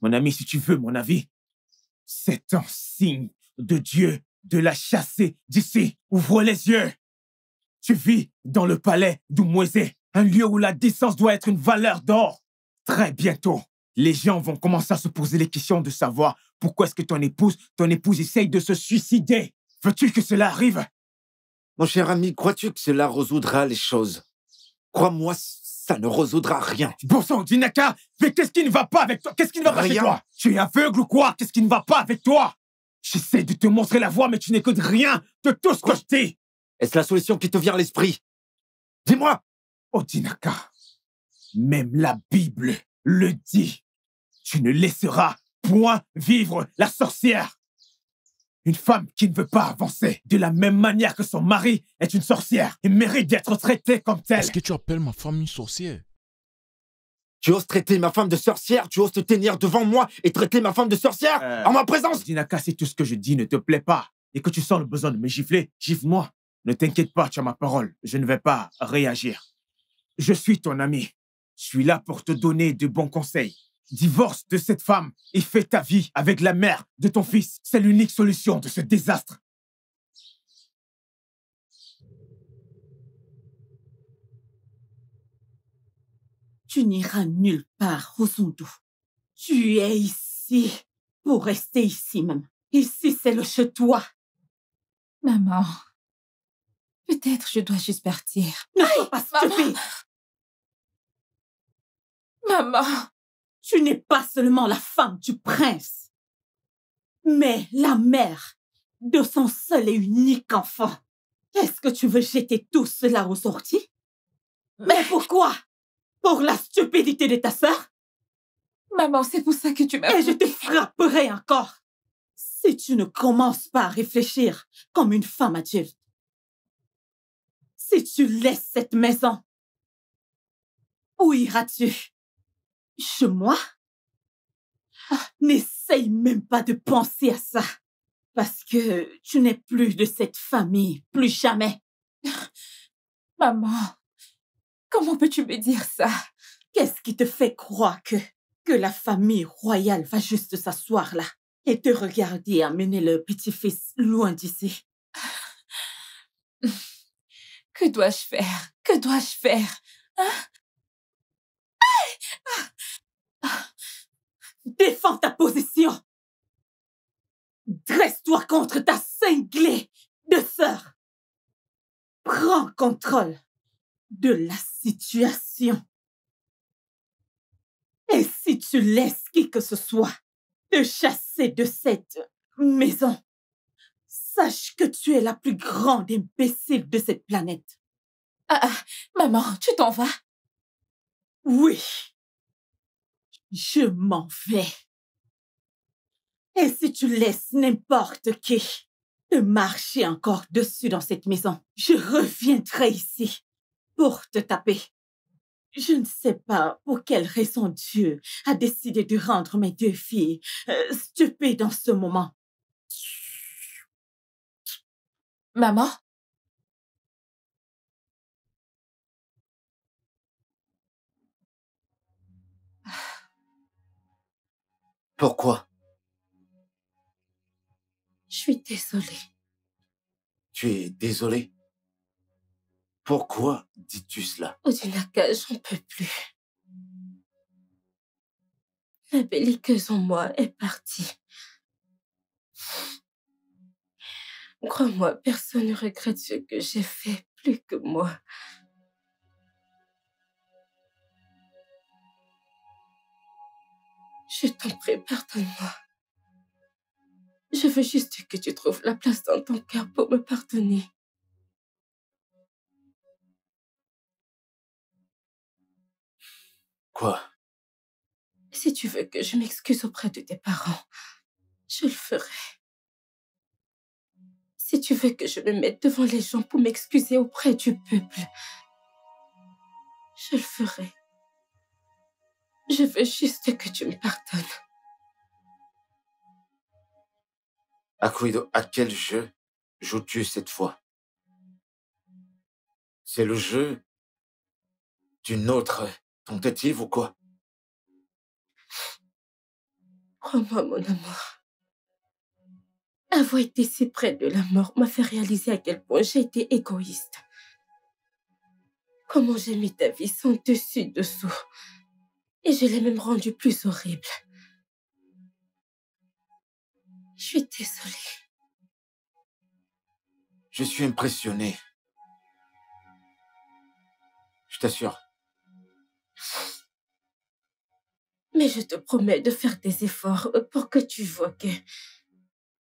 Mon ami, si tu veux mon avis, c'est un signe de Dieu de la chasser d'ici. Ouvre les yeux. Tu vis dans le palais d'Oumouezé, un lieu où la distance doit être une valeur d'or. Très bientôt, les gens vont commencer à se poser les questions de savoir pourquoi est-ce que ton épouse, ton épouse essaye de se suicider. Veux-tu que cela arrive? Mon cher ami, crois-tu que cela résoudra les choses? Crois-moi, ça ne résoudra rien. Bon sang, Dinaka, mais qu'est-ce qui ne va pas avec toi? Qu'est-ce qui ne va pas Rien. toi? Tu es aveugle ou quoi? Qu'est-ce qui ne va pas avec toi? J'essaie de te montrer la voie, mais tu n'écoutes rien de tout ce que je dis. Est-ce la solution qui te vient à l'esprit? Dis-moi Oh, Dinaka, même la Bible le dit. Tu ne laisseras point vivre la sorcière. Une femme qui ne veut pas avancer de la même manière que son mari est une sorcière et mérite d'être traitée comme telle. Est-ce que tu appelles ma femme une sorcière? Tu oses traiter ma femme de sorcière? Tu oses te tenir devant moi et traiter ma femme de sorcière? Euh, En ma présence? Dinaka, si tout ce que je dis ne te plaît pas et que tu sens le besoin de me gifler, gifle-moi. Ne t'inquiète pas, tu as ma parole. Je ne vais pas réagir. Je suis ton ami. Je suis là pour te donner de bons conseils. Divorce de cette femme et fais ta vie avec la mère de ton fils. C'est l'unique solution de ce désastre. Tu n'iras nulle part, Rosundo. Tu es ici pour rester ici même. Ici, c'est le chez toi. Maman, peut-être je dois juste partir. Ne sois pas maman. stupide. Maman, Tu n'es pas seulement la femme du prince, mais la mère de son seul et unique enfant. Est-ce que tu veux jeter tout cela aux sorties Mais pourquoi? Pour la stupidité de ta sœur? Maman, c'est pour ça que tu m'as... Et je te frapperai encore si tu ne commences pas à réfléchir comme une femme adulte. Si tu laisses cette maison, où iras-tu? Chez moi? Ah, N'essaye même pas de penser à ça, parce que tu n'es plus de cette famille, plus jamais. Maman, comment peux-tu me dire ça? Qu'est-ce qui te fait croire que, que la famille royale va juste s'asseoir là et te regarder amener le petit-fils loin d'ici? Que dois-je faire? Que dois-je faire? Défends ta position. Dresse-toi contre ta cinglée de sœur. Prends contrôle de la situation. Et si tu laisses qui que ce soit te chasser de cette maison, sache que tu es la plus grande imbécile de cette planète. Ah, ah, maman, tu t'en vas? Oui, je m'en vais. Et si tu laisses n'importe qui te marcher encore dessus dans cette maison, je reviendrai ici pour te taper. Je ne sais pas pour quelle raison Dieu a décidé de rendre mes deux filles euh, stupides en ce moment. Maman? Pourquoi? Je suis désolée. Tu es désolé Pourquoi dis-tu cela? Odinaka, j'en peux plus. La belliqueuse en moi est partie. Crois-moi, personne ne regrette ce que j'ai fait plus que moi. Je t'en prie, pardonne-moi. Je veux juste que tu trouves la place dans ton cœur pour me pardonner. Quoi? Si tu veux que je m'excuse auprès de tes parents, je le ferai. Si tu veux que je me mette devant les gens pour m'excuser auprès du peuple, je le ferai. Je veux juste que tu me pardonnes. Akuido, à quel jeu joues-tu cette fois? C'est le jeu d'une autre tentative ou quoi? Crois-moi, mon amour. Avoir été si près de la mort m'a fait réaliser à quel point j'ai été égoïste. Comment j'ai mis ta vie sans dessus-dessous. Et je l'ai même rendue plus horrible. Je suis désolée. Je suis impressionné. Je t'assure. Mais je te promets de faire des efforts pour que tu vois que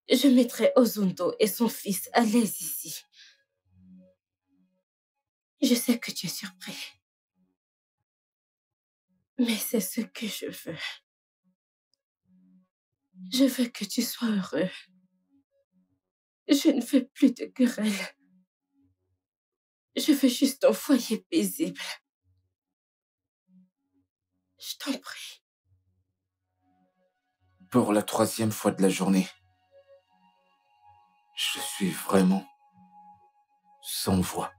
je mettrai Ozundo et son fils à l'aise ici. Je sais que tu es surpris. Mais c'est ce que je veux. Je veux que tu sois heureux. Je ne veux plus de querelles. Je veux juste un foyer paisible. Je t'en prie. Pour la troisième fois de la journée, je suis vraiment sans voix.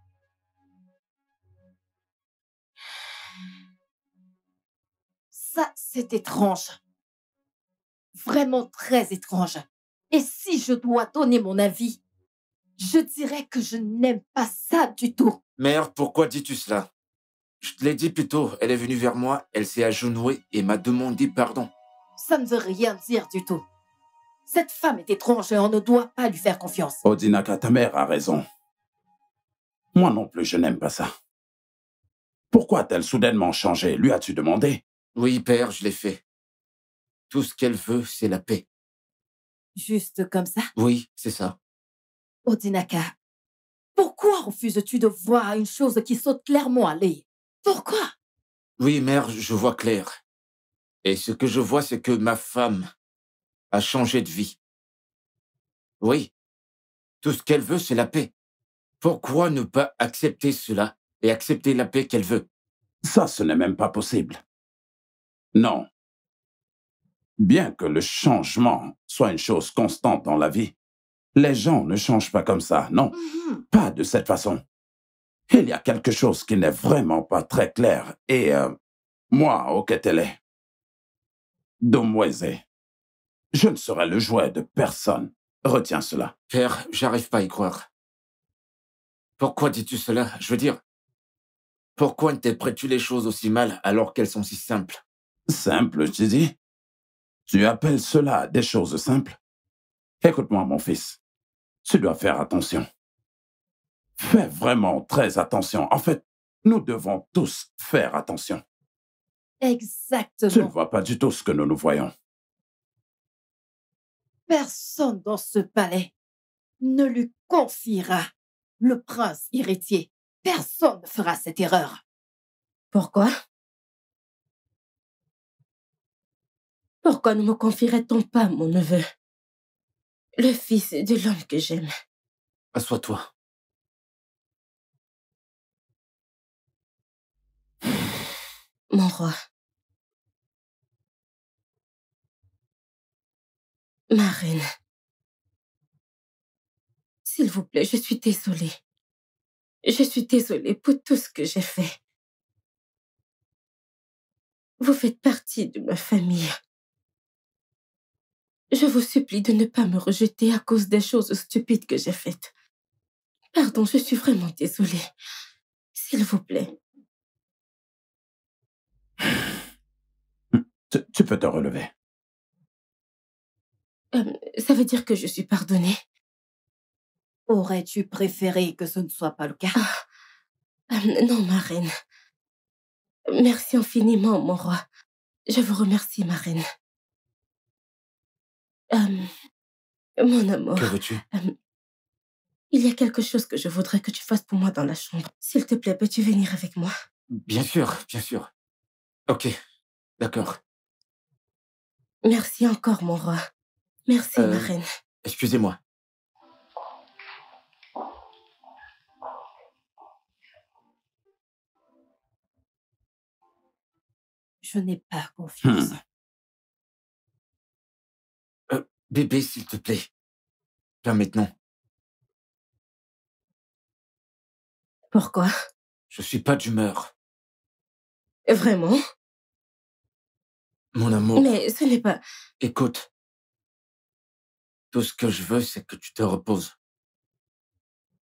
Ça, c'est étrange. Vraiment très étrange. Et si je dois donner mon avis, je dirais que je n'aime pas ça du tout. Mère, pourquoi dis-tu cela? Je te l'ai dit plus tôt, elle est venue vers moi, elle s'est agenouée et m'a demandé pardon. Ça ne veut rien dire du tout. Cette femme est étrange et on ne doit pas lui faire confiance. Odinaka, ta mère a raison. Moi non plus, je n'aime pas ça. Pourquoi a-t-elle soudainement changé? Lui as-tu demandé? Oui, père, je l'ai fait. Tout ce qu'elle veut, c'est la paix. Juste comme ça? Oui, c'est ça. Odinaka, pourquoi refuses-tu de voir une chose qui saute clairement à l'œil? Pourquoi? Oui, mère, je vois clair. Et ce que je vois, c'est que ma femme a changé de vie. Oui, tout ce qu'elle veut, c'est la paix. Pourquoi ne pas accepter cela et accepter la paix qu'elle veut? Ça, ce n'est même pas possible. Non. Bien que le changement soit une chose constante dans la vie, les gens ne changent pas comme ça, non. Mhm. Pas de cette façon. Il y a quelque chose qui n'est vraiment pas très clair. Et euh, moi, Oketele, Domweze, je ne serai le jouet de personne. Retiens cela. Père, j'arrive pas à y croire. Pourquoi dis-tu cela? Je veux dire, pourquoi interprètes-tu les choses aussi mal alors qu'elles sont si simples? Simple, tu dis Tu appelles cela des choses simples? Écoute-moi, mon fils. Tu dois faire attention. Fais vraiment très attention. En fait, nous devons tous faire attention. Tu ne Exactement. vois pas du tout ce que nous nous voyons. Personne dans ce palais ne lui confiera le prince héritier. Personne ne fera cette erreur. Pourquoi? Pourquoi ne me confierait-on pas mon neveu? Le fils de l'homme que j'aime. Assois-toi. Mon roi. Ma reine. S'il vous plaît, je suis désolée. Je suis désolée pour tout ce que j'ai fait. Vous faites partie de ma famille. Je vous supplie de ne pas me rejeter à cause des choses stupides que j'ai faites. Pardon, je suis vraiment désolée. S'il vous plaît. Tu, tu peux te relever. Euh, ça veut dire que je suis pardonnée. Aurais-tu préféré que ce ne soit pas le cas? Euh, non, ma reine. Merci infiniment, mon roi. Je vous remercie, ma reine. Euh, mon amour, Que veux-tu? Il y a quelque chose que je voudrais que tu fasses pour moi dans la chambre. S'il te plaît, peux-tu venir avec moi? Bien sûr, bien sûr. Ok, d'accord. Merci encore, mon roi. Merci, ma Euh, reine. Excusez-moi. Je n'ai pas confiance. Euh, bébé, s'il te plaît. Pas maintenant. Pourquoi? Je suis pas d'humeur. Vraiment? Mon amour, Mais ce n'est pas... écoute. Tout ce que je veux, c'est que tu te reposes.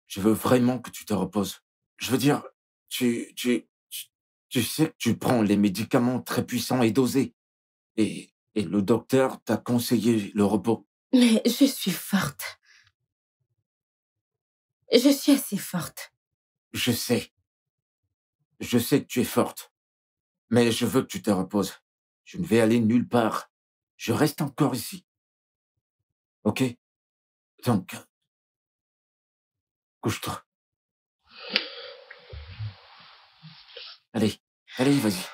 Je veux vraiment que tu te reposes. Je veux dire, tu, tu, tu, tu sais que tu prends les médicaments très puissants et dosés. Et, et le docteur t'a conseillé le repos. Mais je suis forte. Je suis assez forte. Je sais. Je sais que tu es forte. Mais je veux que tu te reposes. Je ne vais aller nulle part. Je reste encore ici. OK Donc, couche-toi. Allez, allez, vas-y.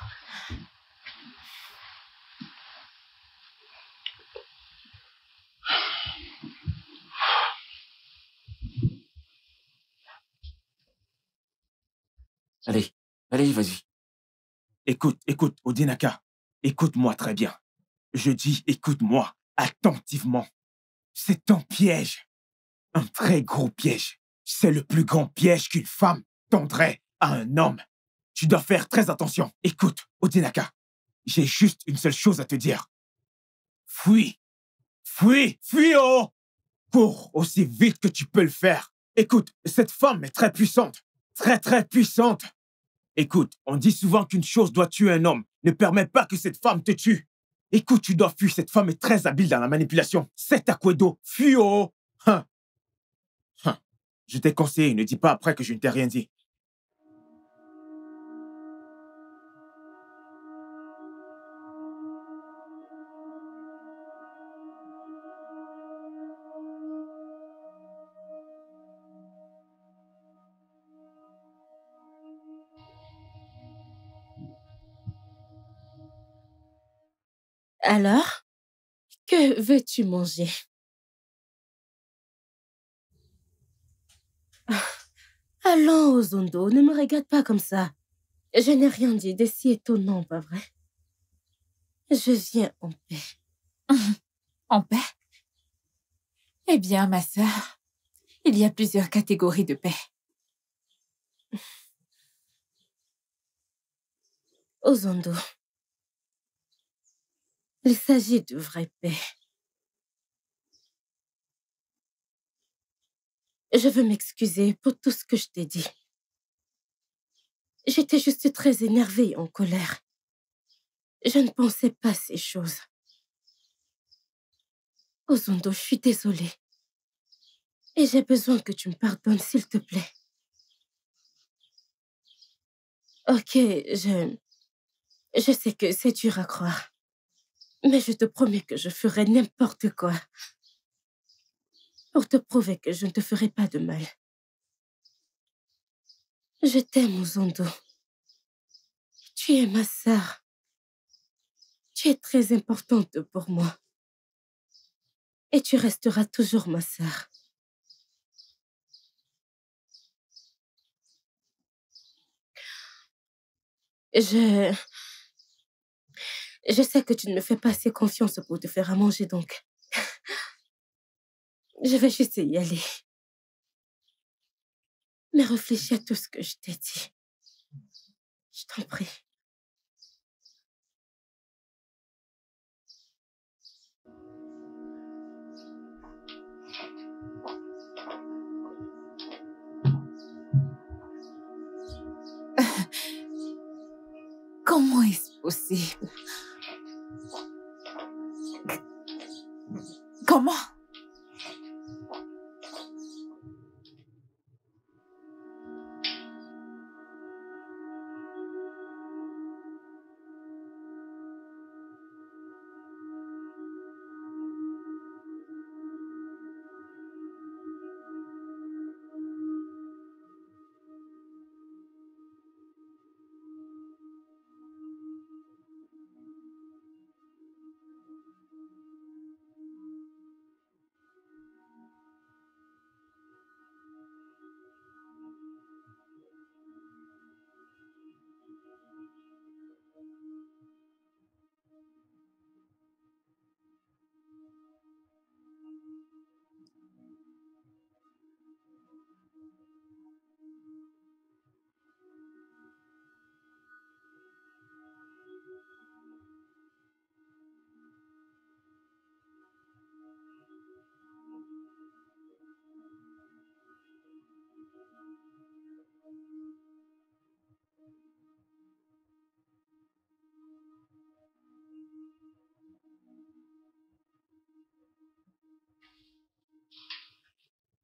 Allez, allez, vas-y. Écoute, écoute, Odinaka. Écoute-moi très bien. Je dis écoute-moi attentivement. C'est un piège. Un très gros piège. C'est le plus grand piège qu'une femme tendrait à un homme. Tu dois faire très attention. Écoute, Odinaka. J'ai juste une seule chose à te dire. Fuis. Fuis. Fuis, oh Cours aussi vite que tu peux le faire. Écoute, cette femme est très puissante. Très, très puissante. Écoute, on dit souvent qu'une chose doit tuer un homme. Ne permets pas que cette femme te tue. Écoute, tu dois fuir. Cette femme est très habile dans la manipulation. C'est Aquedo. Fuis, oh hein. Hein. Je t'ai conseillé, ne dis pas après que je ne t'ai rien dit. Alors, que veux-tu manger? Ah, Allons, Ozondo, ne me regarde pas comme ça. Je n'ai rien dit de si étonnant, pas vrai? Je viens en paix. En paix? Eh bien, ma sœur, il y a plusieurs catégories de paix. Ozondo, il s'agit de vraie paix. Je veux m'excuser pour tout ce que je t'ai dit. J'étais juste très énervée en colère. Je ne pensais pas ces choses. Ozondo, je suis désolée. Et j'ai besoin que tu me pardonnes, s'il te plaît. Ok, je... Je sais que c'est dur à croire. Mais je te promets que je ferai n'importe quoi pour te prouver que je ne te ferai pas de mal. Je t'aime, Ozondo. Tu es ma sœur. Tu es très importante pour moi. Et tu resteras toujours ma sœur. Je... Je sais que tu ne me fais pas assez confiance pour te faire à manger, donc... Je vais juste y aller. Mais réfléchis à tout ce que je t'ai dit. Je t'en prie. Comment est-ce possible? Comment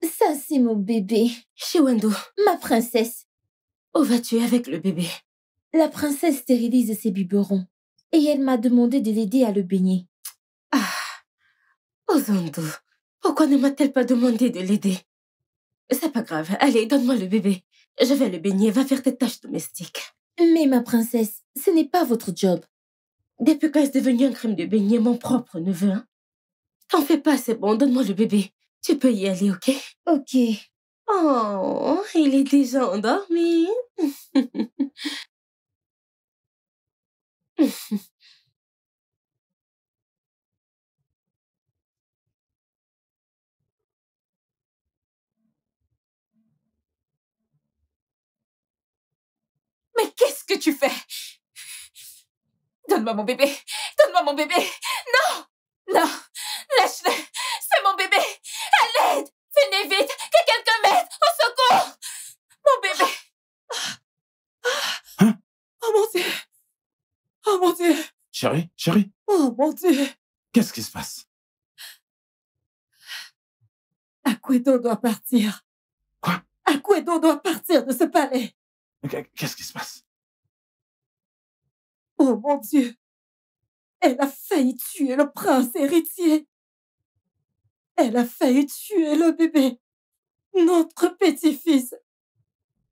Ça, c'est mon bébé. Shiwendo, Ma princesse. où vas-tu avec le bébé? La princesse stérilise ses biberons. Et elle m'a demandé de l'aider à le baigner. Ah, Ozondo, pourquoi ne m'a-t-elle pas demandé de l'aider? C'est pas grave. Allez, donne-moi le bébé. Je vais le baigner. Va faire tes tâches domestiques. Mais ma princesse, ce n'est pas votre job. Depuis quand est-ce devenu un crime de baigner mon propre neveu hein? T'en fais pas, c'est bon. Donne-moi le bébé. Tu peux y aller, ok? Ok. Oh, il est déjà endormi. Mais qu'est-ce que tu fais? Donne-moi mon bébé Donne-moi mon bébé Non Non Lâche-le C'est mon bébé. À l'aide. Venez vite Que quelqu'un m'aide. Au secours. Mon bébé. Oh mon Dieu. Oh mon Dieu. Chérie, chérie, Oh mon Dieu. Qu'est-ce qui se passe? Aquedo doit partir. Quoi? Aquedo doit partir de ce palais. Qu- Qu'est-ce qui se passe? Oh mon Dieu Elle a failli tuer le prince héritier. Elle a failli tuer le bébé. Notre petit-fils.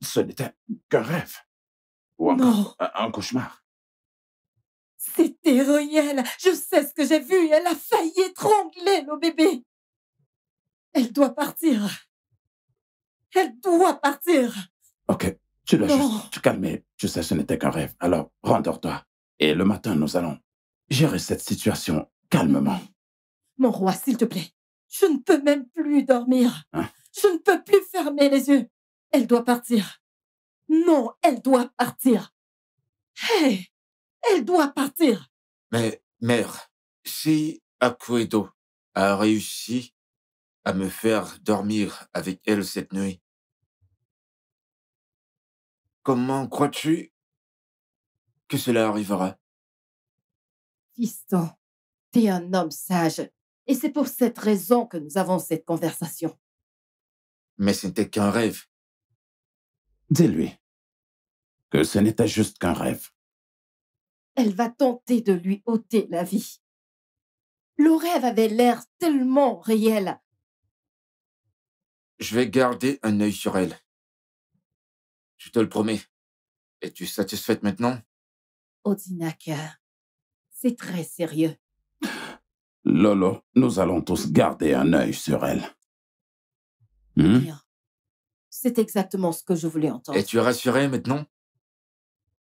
Ce n'était qu'un rêve. Ou encore Non, un, cauchemar. c'était réel. Je sais ce que j'ai vu. Elle a failli étrangler le bébé. Elle doit partir. Elle doit partir. Ok, tu dois juste te calmer. Tu sais, ce n'était qu'un rêve. Alors, rendors-toi. Et le matin, nous allons gérer cette situation calmement. Mon roi, s'il te plaît. Je ne peux même plus dormir. Hein? Je ne peux plus fermer les yeux. Elle doit partir. Non, elle doit partir. Hey, elle doit partir. Mais, mère, si Akuedo a réussi à me faire dormir avec elle cette nuit, comment crois-tu que cela arrivera? Fiston, t'es un homme sage. Et c'est pour cette raison que nous avons cette conversation. Mais ce n'était qu'un rêve. Dis-lui que ce n'était juste qu'un rêve. Elle va tenter de lui ôter la vie. Le rêve avait l'air tellement réel. Je vais garder un œil sur elle. Je te le promets. Es-tu satisfaite maintenant? Odinaka, c'est très sérieux. Lolo, nous allons tous garder un œil sur elle. Hmm? C'est exactement ce que je voulais entendre. Es-tu rassurée maintenant?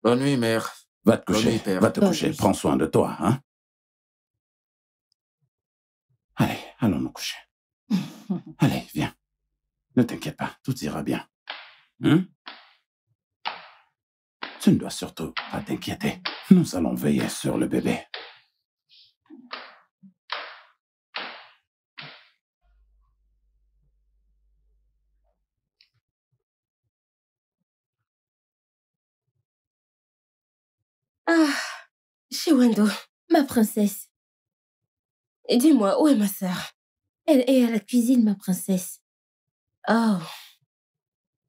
Bonne nuit, mère. Va te Bonne coucher, nuit, père. va te Bonne coucher. nuit. Prends soin de toi, hein? Allez, allons nous coucher. Allez, viens. Ne t'inquiète pas, tout ira bien. Hein? Tu ne dois surtout pas t'inquiéter. Nous allons veiller sur le bébé. Ah, Shiwando, Ma princesse, dis-moi, où est ma sœur? Elle est à la cuisine, ma princesse. Oh.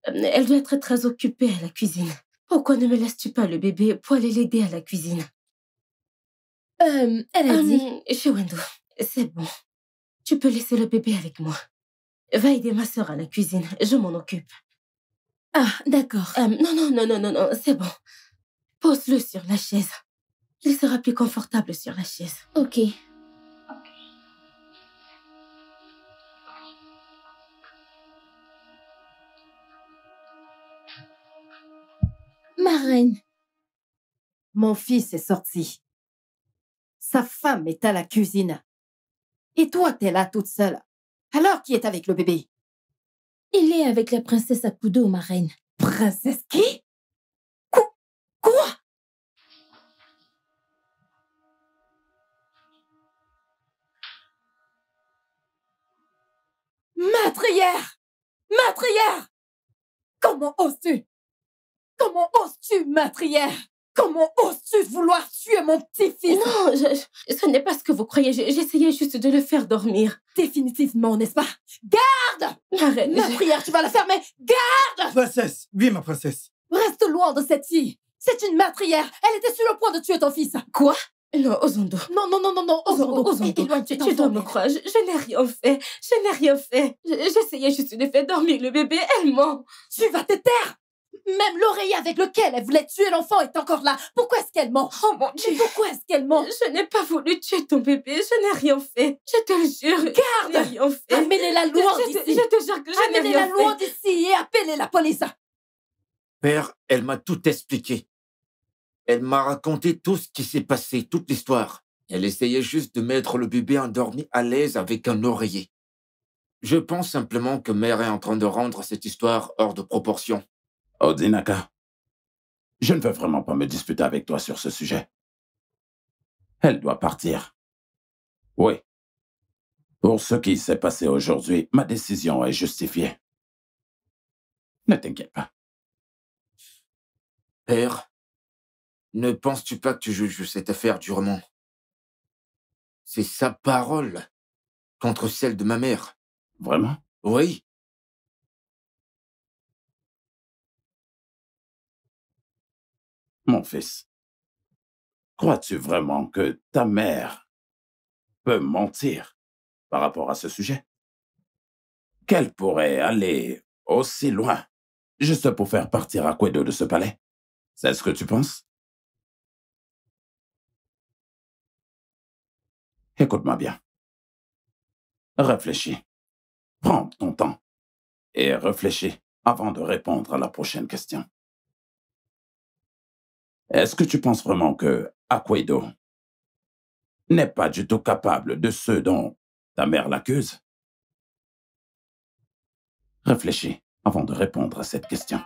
Elle doit être très occupée à la cuisine. Pourquoi ne me laisses-tu pas le bébé pour aller l'aider à la cuisine? Euh, elle a dit... Hum, Shiwando, c'est bon. Tu peux laisser le bébé avec moi. Va aider ma sœur à la cuisine. Je m'en occupe. Ah, d'accord. Euh, non, non, non, non, non, non, c'est bon. Pose-le sur la chaise. Il sera plus confortable sur la chaise. Ok. Ma reine, Mon fils est sorti. Sa femme est à la cuisine. Et toi, t'es là toute seule. Alors, qui est avec le bébé? Il est avec la princesse Akudo, ma reine. Princesse qui? Qu- Quoi? Matrière Matrière Comment oses-tu Comment oses-tu, matrière Comment oses-tu vouloir tuer mon petit-fils? Non, je- je- ce n'est pas ce que vous croyez. J'ai- J'essayais juste de le faire dormir. Définitivement, n'est-ce pas? Ma reine, je- Matrière, tu vas la fermer Princesse, oui, ma princesse. Reste loin de cette fille C'est une matrière Elle était sur le point de tuer ton fils Quoi? Non, Ozondo. Non, non, non, non, non Ozondo, Ozondo, Ozondo, éloigne tu, dois me croire. Je, je n'ai rien fait. Je n'ai rien fait. Je- J'essayais juste de faire dormir le bébé. Elle ment. Tu vas te taire Même l'oreiller avec lequel elle voulait tuer l'enfant est encore là. Pourquoi est-ce qu'elle ment? Oh mon Mais Dieu pourquoi est-ce qu'elle ment? Je n'ai pas voulu tuer ton bébé, je n'ai rien fait. Je te le jure. Garde Je n'ai rien fait. Amenez-la loin je, te, d'ici je te jure que je n'ai Amenez-la rien loin fait. d'ici et appelez la police Père, elle m'a tout expliqué. Elle m'a raconté tout ce qui s'est passé, toute l'histoire. Elle essayait juste de mettre le bébé endormi à l'aise avec un oreiller. Je pense simplement que mère est en train de rendre cette histoire hors de proportion. Odinaka, je ne veux vraiment pas me disputer avec toi sur ce sujet. Elle doit partir. Oui. Pour ce qui s'est passé aujourd'hui, ma décision est justifiée. Ne t'inquiète pas. Père, ne penses-tu pas que tu juges cette affaire durement? C'est sa parole contre celle de ma mère. Vraiment? Oui, Mon fils, crois-tu vraiment que ta mère peut mentir par rapport à ce sujet? Qu'elle pourrait aller aussi loin juste pour faire partir Aquedo de ce palais? C'est ce que tu penses? Écoute-moi bien. Réfléchis. Prends ton temps et réfléchis avant de répondre à la prochaine question. Est-ce que tu penses vraiment que Aquedo n'est pas du tout capable de ce dont ta mère l'accuse? Réfléchis avant de répondre à cette question.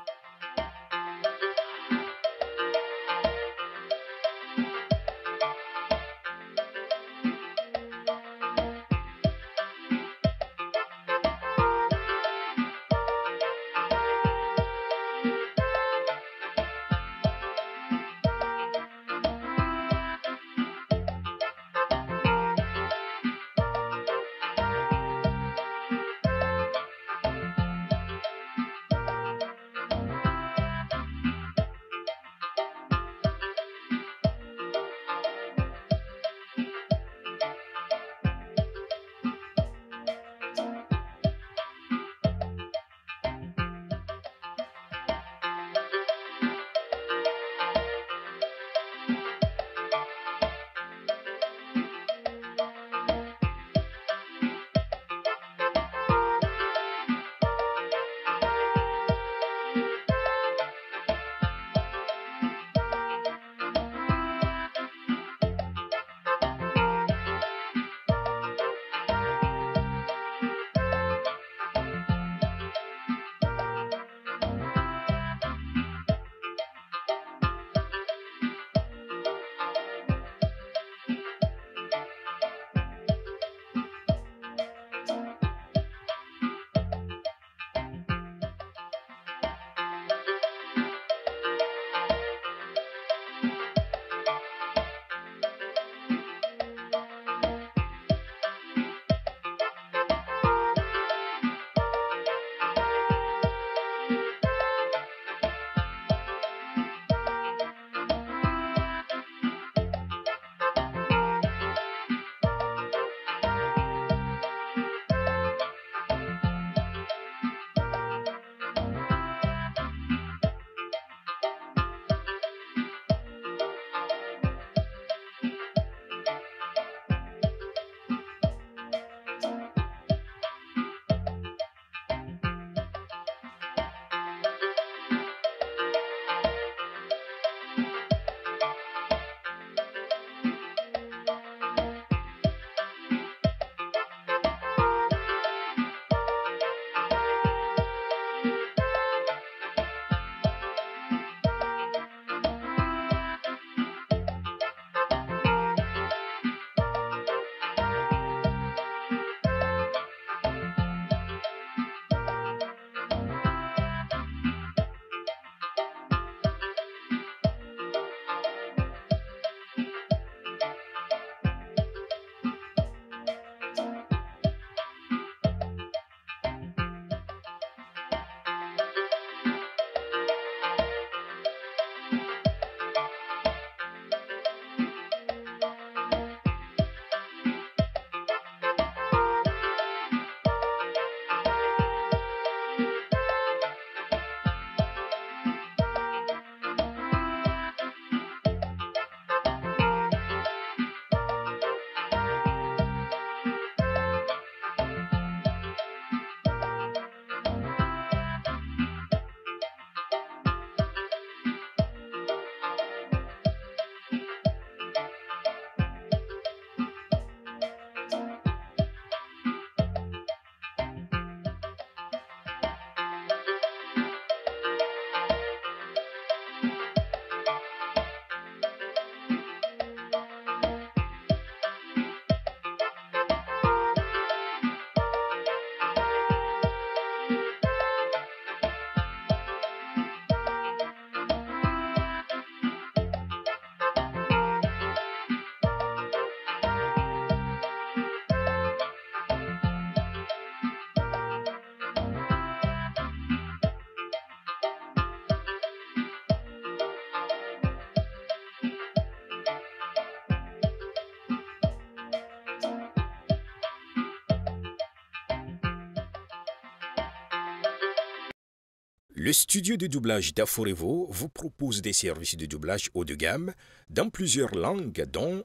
Le studio de doublage d'Aforevo vous propose des services de doublage haut de gamme dans plusieurs langues dont